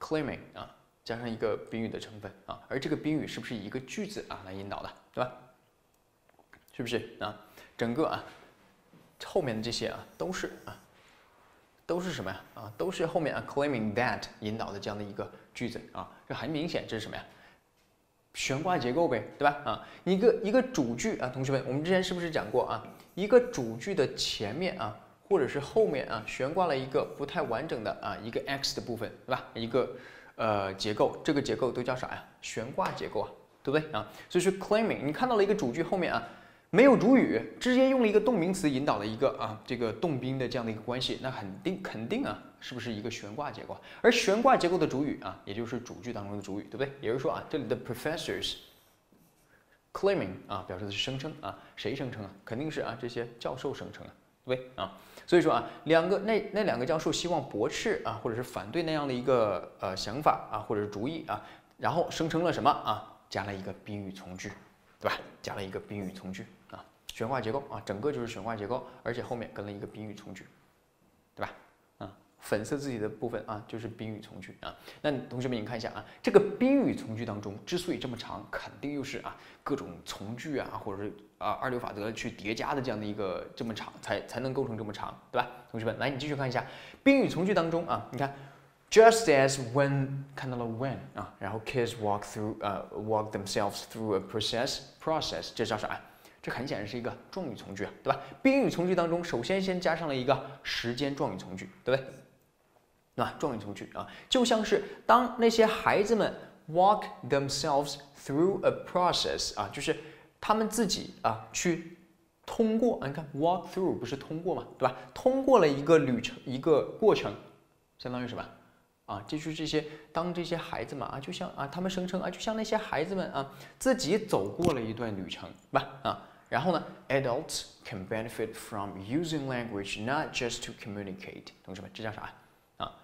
Claiming 啊加上一个宾语的成分啊，而这个宾语是不是一个句子啊来引导的，对吧？是不是啊？整个啊，后面的这些啊，都是啊，都是什么呀？啊，都是后面啊，claiming that 引导的这样的一个句子啊，这很明显这是什么呀？悬挂结构呗，对吧？啊，一个一个主句啊，同学们，我们之前是不是讲过啊？一个主句的前面啊，或者是后面啊，悬挂了一个不太完整的啊，一个 x 的部分，对吧？一个呃结构，这个结构都叫啥呀？悬挂结构啊，对不对啊？所以说 claiming，你看到了一个主句后面啊。没有主语，直接用了一个动名词引导了一个啊这个动宾的这样的一个关系，那肯定肯定啊，是不是一个悬挂结构？而悬挂结构的主语啊，也就是主句当中的主语，对不对？也就是说啊，这里的 professors claiming 啊，表示的是声称啊，谁声称啊？肯定是啊这些教授声称啊，对不对啊？所以说啊，两个那那两个教授希望驳斥啊，或者是反对那样的一个呃想法啊，或者是主意啊，然后声称了什么啊？加了一个宾语从句，对吧？加了一个宾语从句啊。悬挂结构啊，整个就是悬挂结构，而且后面跟了一个宾语从句，对吧？啊，粉色字体的部分啊，就是宾语从句啊。那同学们，你看一下啊，这个宾语从句当中之所以这么长，肯定又是啊各种从句啊，或者是啊二流法则去叠加的这样的一个这么长，才才能构成这么长，对吧？同学们，来你继续看一下宾语从句当中啊，你看。Just as when 看到了 when 啊，然后 kids walk through 呃 walk themselves through a process process 这叫啥？这很显然是一个状语从句啊，对吧？宾语从句当中，首先先加上了一个时间状语从句，对不对？对吧？状语从句啊，就像是当那些孩子们 walk themselves through a process 啊，就是他们自己啊去通过啊，你看 walk through 不是通过嘛，对吧？通过了一个旅程，一个过程，相当于什么？啊，就是这些，当这些孩子们啊，就像啊，他们声称啊，就像那些孩子们啊，自己走过了一段旅程，吧？啊，然后呢，adults can benefit from using language not just to communicate。同学们，这叫啥啊？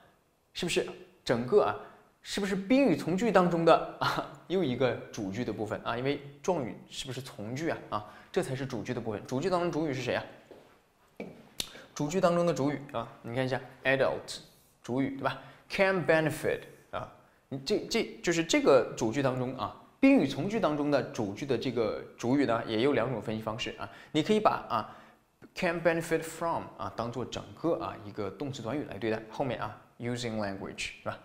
是不是整个啊？是不是宾语从句当中的啊又一个主句的部分啊？因为状语是不是从句啊？啊，这才是主句的部分。主句当中主语是谁啊？主句当中的主语啊，你看一下，adult 主语对吧？Can benefit 啊，你这这就是这个主句当中啊，宾语从句当中的主句的这个主语呢，也有两种分析方式啊。你可以把啊，can benefit from 啊当做整个啊一个动词短语来对待，后面啊 using language 是吧？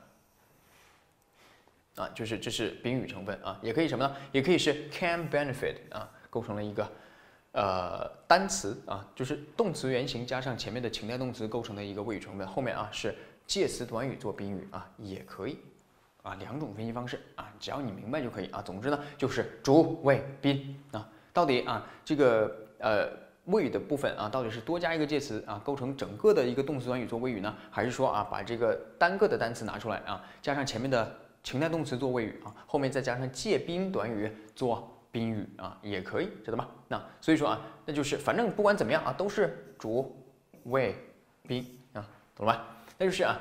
啊，就是这是宾语成分啊，也可以什么呢？也可以是 can benefit 啊，构成了一个呃单词啊，就是动词原形加上前面的情态动词构成的一个谓语成分，后面啊是。介词短语做宾语啊，也可以啊，两种分析方式啊，只要你明白就可以啊。总之呢，就是主谓宾啊，到底啊这个呃谓语的部分啊，到底是多加一个介词啊，构成整个的一个动词短语做谓语呢，还是说啊把这个单个的单词拿出来啊，加上前面的情态动词做谓语啊，后面再加上介宾短语做宾语啊，也可以，知道吗？那所以说啊，那就是反正不管怎么样啊，都是主谓宾啊，懂了吧？那就是啊，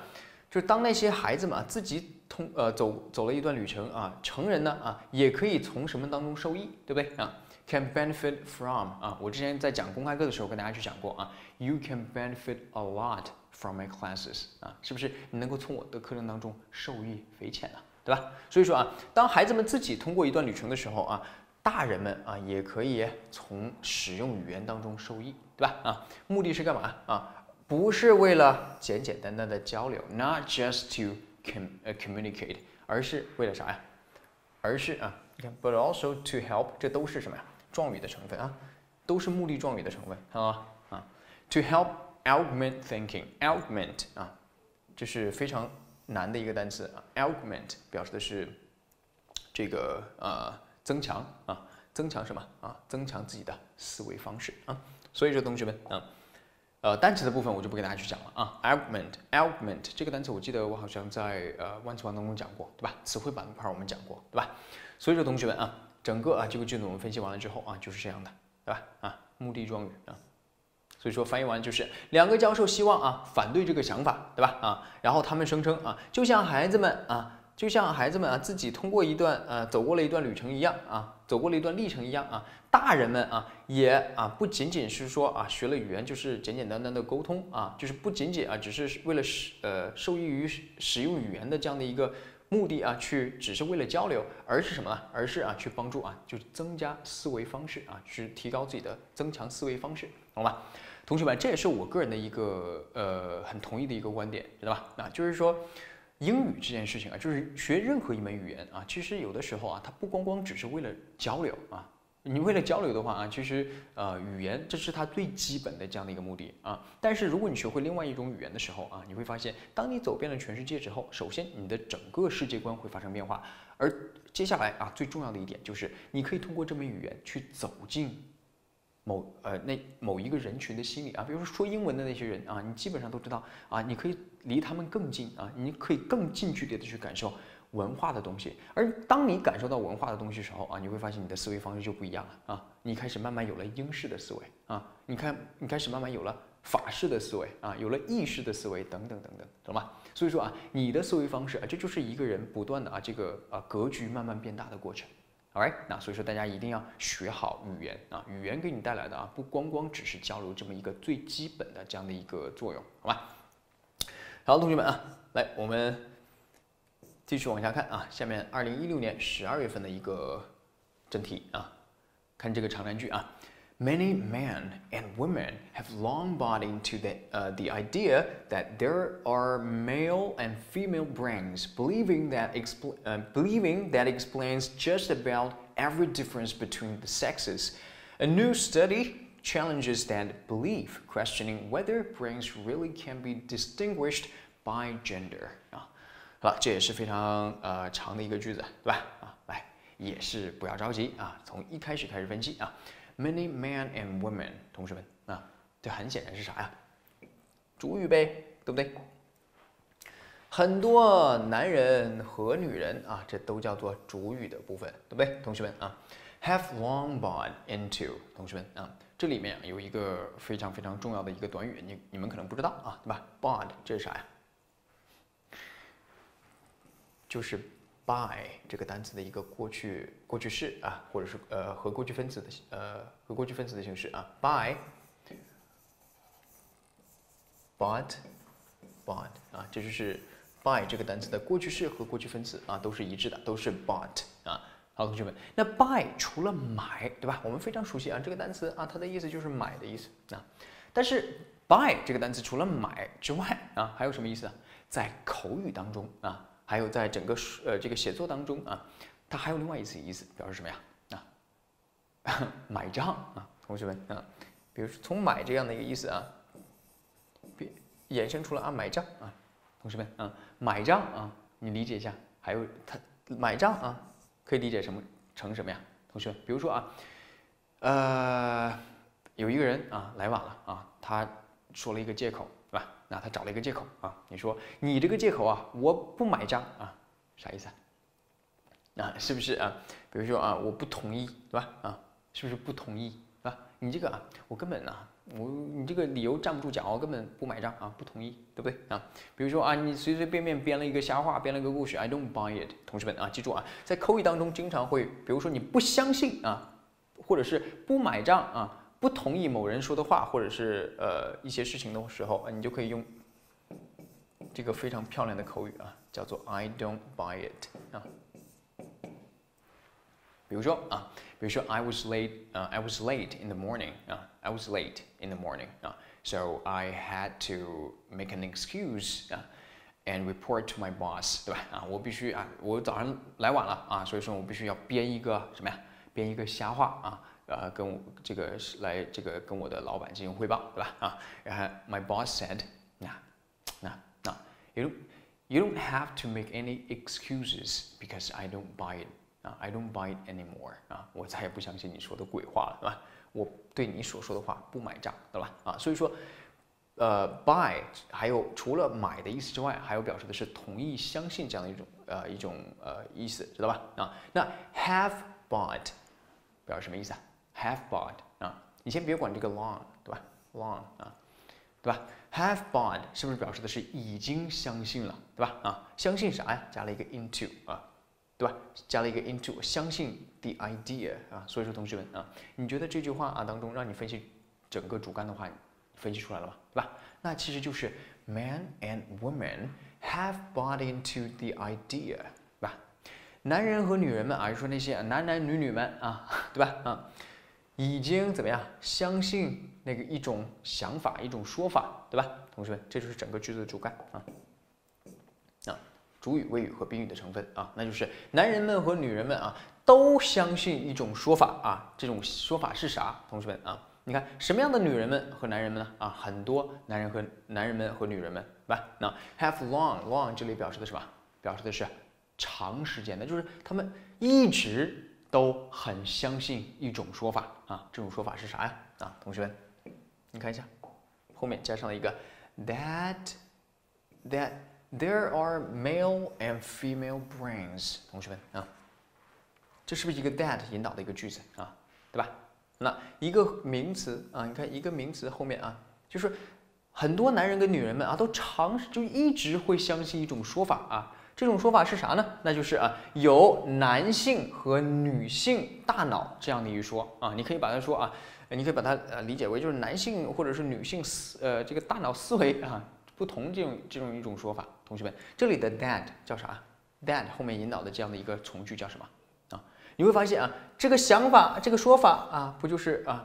就是当那些孩子们啊自己通呃走走了一段旅程啊，成人呢啊也可以从什么当中受益，对不对啊？Can benefit from 啊，我之前在讲公开课的时候跟大家去讲过啊，You can benefit a lot from my classes 啊，是不是你能够从我的课程当中受益匪浅呢？对吧？所以说啊，当孩子们自己通过一段旅程的时候啊，大人们啊也可以从使用语言当中受益，对吧？啊，目的是干嘛啊？不是为了简简单单的交流，not just to com communicate，而是为了啥呀？而是啊，你看，but also to help，这都是什么呀？状语的成分啊，都是目的状语的成分，看到吗啊，to help augment thinking，augment 啊，这是非常难的一个单词啊，augment 表示的是这个呃增强啊，增强什么啊？增强自己的思维方式啊，所以说同学们啊。呃，单词的部分我就不给大家去讲了啊。augment，augment 这个单词我记得我好像在呃万词王当中讲过，对吧？词汇板块我们讲过，对吧？所以说同学们啊，整个啊这个句子我们分析完了之后啊，就是这样的，对吧？啊，目的状语啊，所以说翻译完就是两个教授希望啊反对这个想法，对吧？啊，然后他们声称啊，就像孩子们啊。就像孩子们啊自己通过一段呃走过了一段旅程一样啊，走过了一段历程一样啊，大人们啊也啊不仅仅是说啊学了语言就是简简单单的沟通啊，就是不仅仅啊只是为了使呃受益于使用语言的这样的一个目的啊去只是为了交流，而是什么呢？而是啊去帮助啊就是增加思维方式啊去提高自己的增强思维方式，懂吧？同学们，这也是我个人的一个呃很同意的一个观点，知道吧？那就是说。英语这件事情啊，就是学任何一门语言啊，其实有的时候啊，它不光光只是为了交流啊。你为了交流的话啊，其实呃，语言这是它最基本的这样的一个目的啊。但是如果你学会另外一种语言的时候啊，你会发现，当你走遍了全世界之后，首先你的整个世界观会发生变化，而接下来啊，最重要的一点就是，你可以通过这门语言去走进。某呃那某一个人群的心理啊，比如说说英文的那些人啊，你基本上都知道啊，你可以离他们更近啊，你可以更近距离的去感受文化的东西。而当你感受到文化的东西时候啊，你会发现你的思维方式就不一样了啊，你开始慢慢有了英式的思维啊，你看你开始慢慢有了法式的思维啊，有了意式的思维等等等等，懂吗？所以说啊，你的思维方式啊，这就是一个人不断的啊这个啊格局慢慢变大的过程。，alright，那所以说大家一定要学好语言啊，语言给你带来的啊，不光光只是交流这么一个最基本的这样的一个作用，好吧？好，同学们啊，来我们继续往下看啊，下面二零一六年十二月份的一个真题啊，看这个长难句啊。Many men and women have long bought into the, uh, the idea that there are male and female brains, believing that, uh, believing that explains just about every difference between the sexes. A new study challenges that belief, questioning whether brains really can be distinguished by gender. 啊， 好了，这也是非常呃长的一个句子，对吧？啊，来，也是不要着急啊，从一开始开始分析啊。Many men and women，同学们啊，这很显然是啥呀？主语呗，对不对？很多男人和女人啊，这都叫做主语的部分，对不对？同学们啊，have long bought into，同学们啊，这里面有一个非常非常重要的一个短语，你你们可能不知道啊，对吧？bought 这是啥呀？就是。buy 这个单词的一个过去过去式啊，或者是呃和过去分词的呃和过去分词的形式啊 buy，bought bought 啊，这就是 buy 这个单词的过去式和过去分词啊都是一致的，都是 bought 啊。好，同学们，那 buy 除了买，对吧？我们非常熟悉啊，这个单词啊，它的意思就是买的意思啊。但是 buy 这个单词除了买之外啊，还有什么意思啊？在口语当中啊。还有在整个呃这个写作当中啊，它还有另外一层意思，表示什么呀？啊，买账啊，同学们啊，比如说从买这样的一个意思啊，衍生出了啊买账啊，同学们啊，买账啊，你理解一下。还有它买账啊，可以理解什么成什么呀？同学们，比如说啊，呃，有一个人啊来晚了啊，他说了一个借口。那他找了一个借口啊，你说你这个借口啊，我不买账啊，啥意思啊？啊，是不是啊？比如说啊，我不同意，对吧？啊，是不是不同意啊？你这个啊，我根本啊，我你这个理由站不住脚，我根本不买账啊，不同意，对不对啊？比如说啊，你随随便便编了一个瞎话，编了一个故事，I don't buy it。同学们啊，记住啊，在口语当中经常会，比如说你不相信啊，或者是不买账啊。不同意某人说的话，或者是呃一些事情的时候，你就可以用这个非常漂亮的口语啊，叫做 I don't buy it 啊。比如说啊，比如说 I was late 啊，I was late in the morning 啊，I was late in the morning 啊，so I had to make an excuse 啊，and report to my boss 对吧？啊，我必须啊，我早上来晚了啊，所以说我必须要编一个什么呀？编一个瞎话啊。 呃，跟我这个来这个跟我的老板进行汇报，对吧？啊，然后 my boss said，那那那，you you don't have to make any excuses because I don't buy it 啊，I don't buy it anymore 啊，我再也不相信你说的鬼话了，对吧？我对你所说的话不买账，对吧？啊，所以说，呃，buy 还有除了买的意思之外，还有表示的是同意、相信这样的一种呃一种呃意思，知道吧？啊，那 have bought 表示什么意思啊？Have bought 啊，你先别管这个 long，对吧？Long 啊，对吧？Have bought 是不是表示的是已经相信了，对吧？啊，相信啥呀？加了一个 into 啊，对吧？加了一个 into，相信 the idea 啊。所以说同学们啊，你觉得这句话啊当中让你分析整个主干的话，分析出来了吗？对吧？那其实就是 man and woman have bought into the idea，对吧？男人和女人们啊，就说那些男男女女们啊，对吧？啊。已经怎么样？相信那个一种想法，一种说法，对吧？同学们，这就是整个句子的主干啊。啊，主语、谓语和宾语的成分啊，那就是男人们和女人们啊，都相信一种说法啊。这种说法是啥？同学们啊，你看什么样的女人们和男人们呢？啊，很多男人和男人们和女人们，对吧？那 have long long 这里表示的什么？表示的是长时间的，就是他们一直。都很相信一种说法啊，这种说法是啥呀？啊，同学们，你看一下，后面加上了一个 that that there are male and female brains。同学们啊，这是不是一个 that 引导的一个句子啊？对吧？那一个名词啊，你看一个名词后面啊，就是很多男人跟女人们啊，都尝试就一直会相信一种说法啊。这种说法是啥呢？那就是啊，有男性和女性大脑这样的一说啊，你可以把它说啊，你可以把它呃理解为就是男性或者是女性思呃这个大脑思维啊不同这种这种一种说法。同学们，这里的 that 叫啥？that 后面引导的这样的一个从句叫什么啊？你会发现啊，这个想法这个说法啊，不就是啊？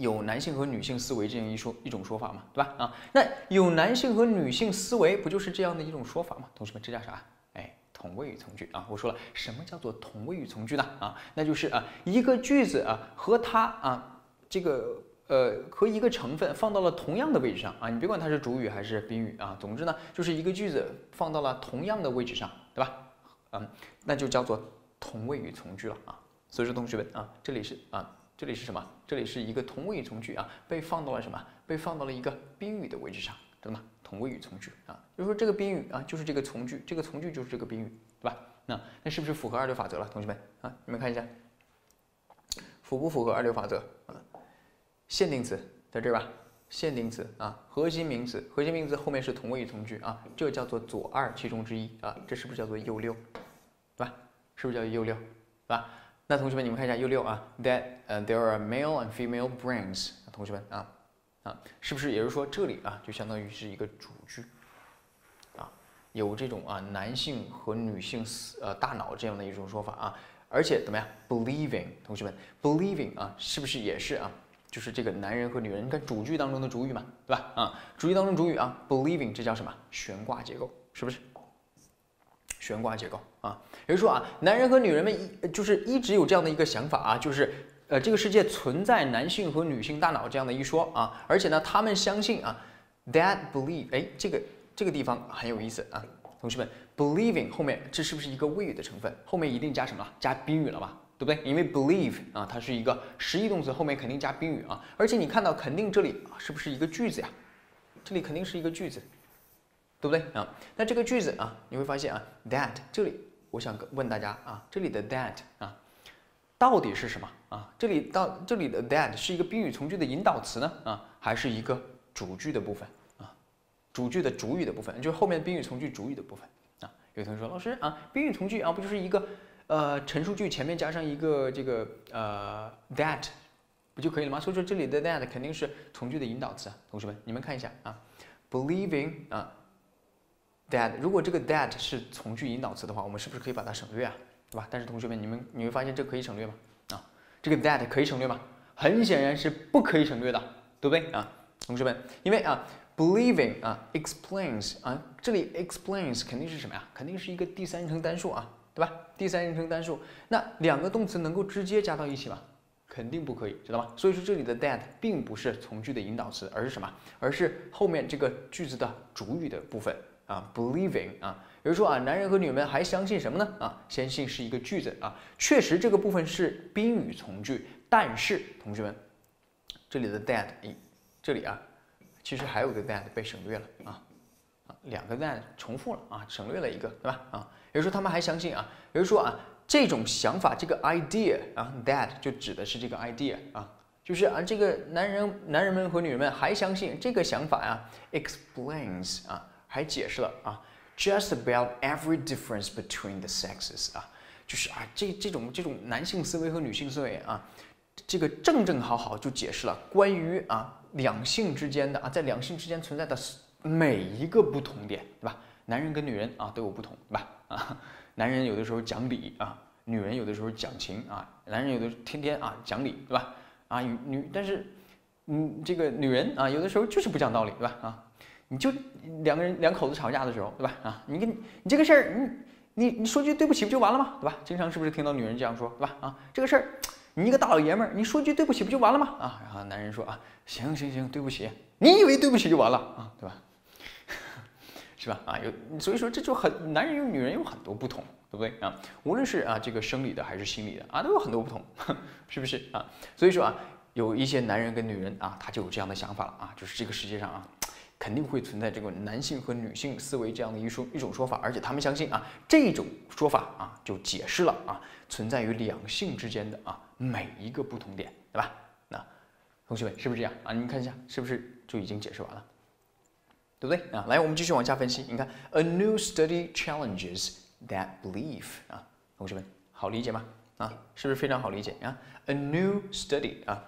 有男性和女性思维这样一说一种说法嘛，对吧？啊，那有男性和女性思维不就是这样的一种说法吗？同学们，这叫啥？哎，同位语从句啊。我说了，什么叫做同位语从句呢？啊，那就是啊，一个句子啊和它啊这个呃和一个成分放到了同样的位置上啊，你别管它是主语还是宾语啊，总之呢就是一个句子放到了同样的位置上，对吧？嗯，那就叫做同位语从句了啊。所以说，同学们啊，这里是啊。这里是什么？这里是一个同位语从句啊，被放到了什么？被放到了一个宾语的位置上，对吗？同位语从句啊，就是说这个宾语啊，就是这个从句，这个从句就是这个宾语，对吧？那那是不是符合二流法则了，同学们啊？你们看一下，符不符合二流法则啊？限定词在这儿吧？限定词啊，核心名词，核心名词后面是同位语从句啊，这叫做左二其中之一啊，这是不是叫做右六？对吧？是不是叫右六？对吧？那同学们，你们看一下 U 六啊，that 呃 there are male and female brains。同学们啊啊，是不是也就是说这里啊就相当于是一个主句啊，有这种啊男性和女性思呃大脑这样的一种说法啊，而且怎么样？believing，同学们，believing 啊，是不是也是啊？就是这个男人和女人你看主句当中的主语嘛，对吧？啊，主句当中主语啊，believing 这叫什么？悬挂结构，是不是？悬挂结构啊，也就是说啊，男人和女人们一就是一直有这样的一个想法啊，就是呃，这个世界存在男性和女性大脑这样的一说啊，而且呢，他们相信啊，that believe，哎，这个这个地方很有意思啊，同学们，believing 后面这是不是一个谓语的成分？后面一定加什么？加宾语了吧？对不对？因为 believe 啊，它是一个实义动词，后面肯定加宾语啊，而且你看到肯定这里啊是不是一个句子呀？这里肯定是一个句子。对不对啊？那这个句子啊，你会发现啊，that 这里，我想问大家啊，这里的 that 啊，到底是什么啊？这里到这里的 that 是一个宾语从句的引导词呢啊，还是一个主句的部分啊？主句的主语的部分，就是后面宾语从句主语的部分啊？有同学说，老师啊，宾语从句啊，不就是一个呃陈述句前面加上一个这个呃 that 不就可以了吗？所以说这里的 that 肯定是从句的引导词啊。同学们，你们看一下啊，believing 啊。That 如果这个 that 是从句引导词的话，我们是不是可以把它省略啊？对吧？但是同学们，你们你会发现这可以省略吗？啊，这个 that 可以省略吗？很显然是不可以省略的，对不对啊？同学们，因为啊，believing 啊，explains 啊，这里 explains 肯定是什么呀？肯定是一个第三人称单数啊，对吧？第三人称单数，那两个动词能够直接加到一起吗？肯定不可以，知道吗？所以说这里的 that 并不是从句的引导词，而是什么？而是后面这个句子的主语的部分。啊，believing 啊，比如说啊，男人和女人们还相信什么呢？啊，相信是一个句子啊，确实这个部分是宾语从句，但是同学们，这里的 that，这里啊，其实还有个 that 被省略了啊，两个 that 重复了啊，省略了一个，对吧？啊，也就是说他们还相信啊，比如说啊，这种想法，这个 idea 啊，that 就指的是这个 idea 啊，就是啊，这个男人男人们和女人们还相信这个想法呀，explains 啊。还解释了啊，just about every difference between the sexes 啊，就是啊，这这种这种男性思维和女性思维啊，这个正正好好就解释了关于啊两性之间的啊，在两性之间存在的每一个不同点，对吧？男人跟女人啊都有不同，对吧？啊，男人有的时候讲理啊，女人有的时候讲情啊，男人有的天天啊讲理，对吧？啊女女，但是嗯，这个女人啊，有的时候就是不讲道理，对吧？啊。你就两个人两口子吵架的时候，对吧？啊，你跟你这个事儿，你你你说句对不起不就完了吗？对吧？经常是不是听到女人这样说，对吧？啊，这个事儿，你一个大老爷们儿，你说句对不起不就完了吗？啊，然后男人说啊，行行行，对不起，你以为对不起就完了啊，对吧？是吧？啊，有，所以说这就很男人与女人有很多不同，对不对啊？无论是啊这个生理的还是心理的啊，都有很多不同，是不是啊？所以说啊，有一些男人跟女人啊，他就有这样的想法了啊，就是这个世界上啊。肯定会存在这个男性和女性思维这样的一说一种说法，而且他们相信啊，这种说法啊就解释了啊存在于两性之间的啊每一个不同点，对吧？那同学们是不是这样啊？你们看一下，是不是就已经解释完了？对不对啊？来，我们继续往下分析。你看，a new study challenges that belief 啊，同学们好理解吗？啊，是不是非常好理解啊？a new study 啊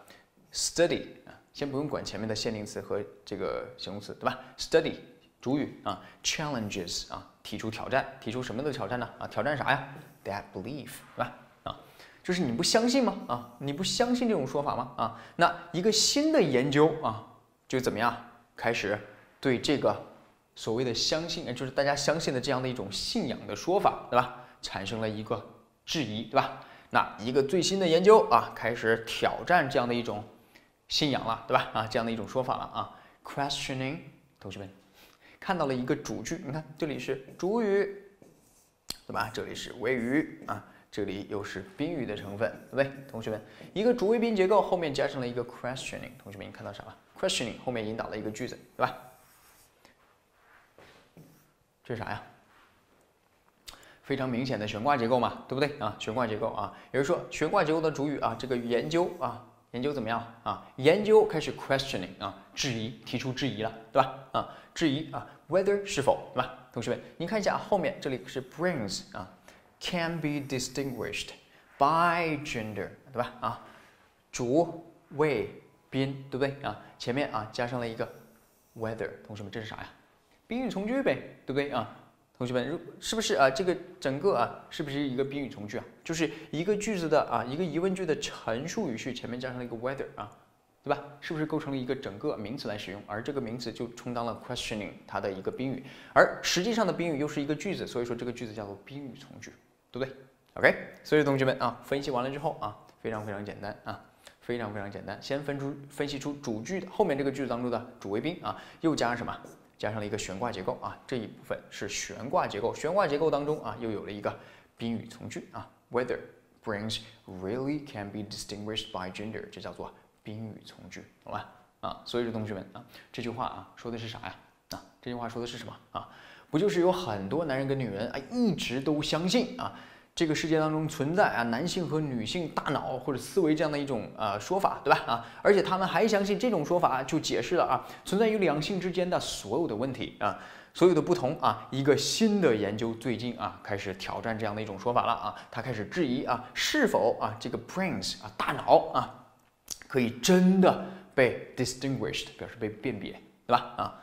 ，study 啊，先不用管前面的限定词和这个形容词，对吧？study 主语啊，challenges 啊，提出挑战，提出什么的挑战呢？啊，挑战啥呀？that belief 对吧？啊，就是你不相信吗？啊，你不相信这种说法吗？啊，那一个新的研究啊，就怎么样开始对这个所谓的相信，就是大家相信的这样的一种信仰的说法，对吧？产生了一个质疑，对吧？那一个最新的研究啊，开始挑战这样的一种信仰了，对吧？啊，这样的一种说法了啊，questioning，同学们看到了一个主句，你看这里是主语，对吧？这里是谓语啊，这里又是宾语的成分，对不对？同学们，一个主谓宾结构后面加上了一个 questioning，同学们你看到啥了？questioning 后面引导了一个句子，对吧？这是啥呀？非常明显的悬挂结构嘛，对不对啊？悬挂结构啊，也就是说悬挂结构的主语啊，这个研究啊，研究怎么样啊？研究开始 questioning 啊，质疑，提出质疑了，对吧？啊，质疑啊，whether 是否，对吧？同学们，您看一下后面这里是 brings 啊，can be distinguished by gender，对吧？啊，主谓宾，对不对啊？前面啊加上了一个 whether，同学们这是啥呀？宾语从句呗，对不对啊？同学们，如是不是啊？这个整个啊，是不是一个宾语从句啊？就是一个句子的啊，一个疑问句的陈述语序前面加上了一个 whether 啊，对吧？是不是构成了一个整个名词来使用？而这个名词就充当了 questioning 它的一个宾语，而实际上的宾语又是一个句子，所以说这个句子叫做宾语从句，对不对？OK，所以同学们啊，分析完了之后啊，非常非常简单啊，非常非常简单，先分出分析出主句后面这个句子当中的主谓宾啊，又加上什么？加上了一个悬挂结构啊，这一部分是悬挂结构。悬挂结构当中啊，又有了一个宾语从句啊，whether brings really can be distinguished by gender，这叫做宾语从句，懂吧？啊，所以说同学们啊，这句话啊说的是啥呀？啊，这句话说的是什么啊？不就是有很多男人跟女人啊一直都相信啊？这个世界当中存在啊男性和女性大脑或者思维这样的一种呃说法，对吧？啊，而且他们还相信这种说法就解释了啊存在于两性之间的所有的问题啊，所有的不同啊。一个新的研究最近啊开始挑战这样的一种说法了啊，他开始质疑啊是否啊这个 brains 啊大脑啊可以真的被 distinguished 表示被辨别，对吧？啊，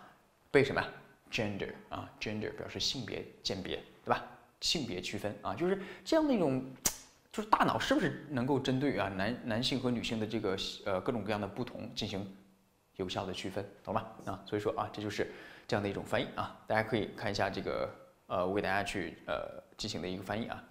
被什么 gender 啊 gender 表示性别鉴别，对吧？性别区分啊，就是这样的一种，就是大脑是不是能够针对啊男男性和女性的这个呃各种各样的不同进行有效的区分，懂吗？啊，所以说啊，这就是这样的一种翻译啊，大家可以看一下这个呃，我给大家去呃进行的一个翻译啊，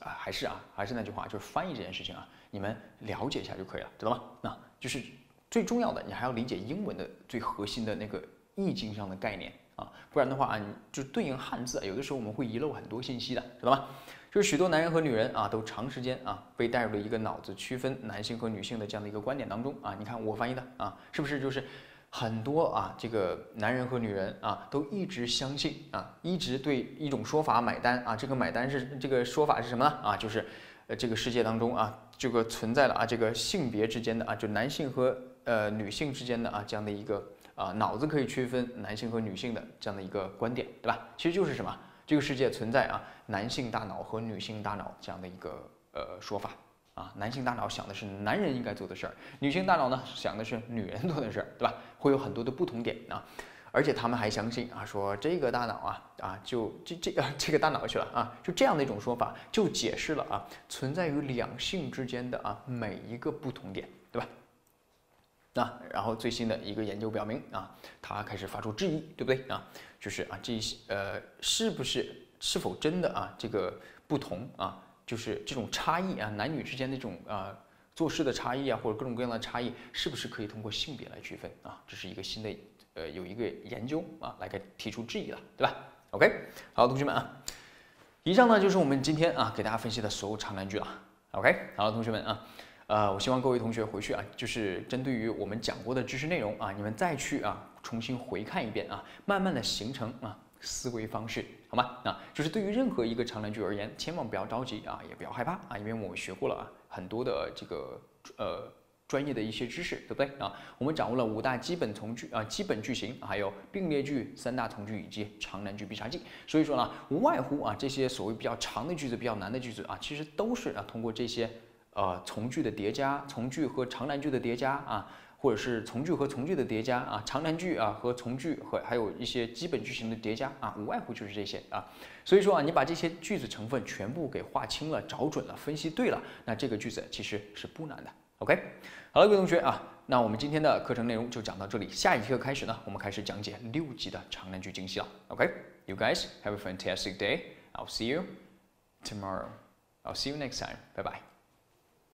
啊，还是啊，还是那句话，就是翻译这件事情啊，你们了解一下就可以了，知道吗？那就是最重要的，你还要理解英文的最核心的那个意境上的概念。啊，不然的话啊，你就对应汉字，有的时候我们会遗漏很多信息的，知道吗？就是许多男人和女人啊，都长时间啊被带入了一个脑子区分男性和女性的这样的一个观点当中啊。你看我翻译的啊，是不是就是很多啊这个男人和女人啊都一直相信啊，一直对一种说法买单啊？这个买单是这个说法是什么呢？啊，就是呃这个世界当中啊这个存在了啊这个性别之间的啊就男性和呃女性之间的啊这样的一个。啊，脑子可以区分男性和女性的这样的一个观点，对吧？其实就是什么？这个世界存在啊，男性大脑和女性大脑这样的一个呃说法啊。男性大脑想的是男人应该做的事儿，女性大脑呢想的是女人做的事儿，对吧？会有很多的不同点啊。而且他们还相信啊，说这个大脑啊啊，就这这个这个大脑去了啊，就这样的一种说法，就解释了啊存在于两性之间的啊每一个不同点，对吧？啊，然后最新的一个研究表明啊，他开始发出质疑，对不对啊？就是啊，这些呃，是不是是否真的啊，这个不同啊，就是这种差异啊，男女之间那种啊做事的差异啊，或者各种各样的差异，是不是可以通过性别来区分啊？这是一个新的呃，有一个研究啊，来给提出质疑了，对吧？OK，好，同学们啊，以上呢就是我们今天啊给大家分析的所有长难句了。OK，好，同学们啊。呃，我希望各位同学回去啊，就是针对于我们讲过的知识内容啊，你们再去啊重新回看一遍啊，慢慢的形成啊思维方式，好吗？啊，就是对于任何一个长难句而言，千万不要着急啊，也不要害怕啊，因为我们学过了啊很多的这个呃。专业的一些知识，对不对啊？我们掌握了五大基本从句啊，基本句型，还有并列句、三大从句以及长难句必杀技。所以说呢，无外乎啊这些所谓比较长的句子、比较难的句子啊，其实都是啊通过这些呃从句的叠加、从句和长难句的叠加啊。或者是从句和从句的叠加啊，长难句啊和从句和还有一些基本句型的叠加啊，无外乎就是这些啊。所以说啊，你把这些句子成分全部给划清了、找准了、分析对了，那这个句子其实是不难的。OK，好了，各位同学啊，那我们今天的课程内容就讲到这里。下一节课开始呢，我们开始讲解六级的长难句精细了。OK，you guys have a fantastic day. I'll see you tomorrow. I'll see you next time. Bye bye.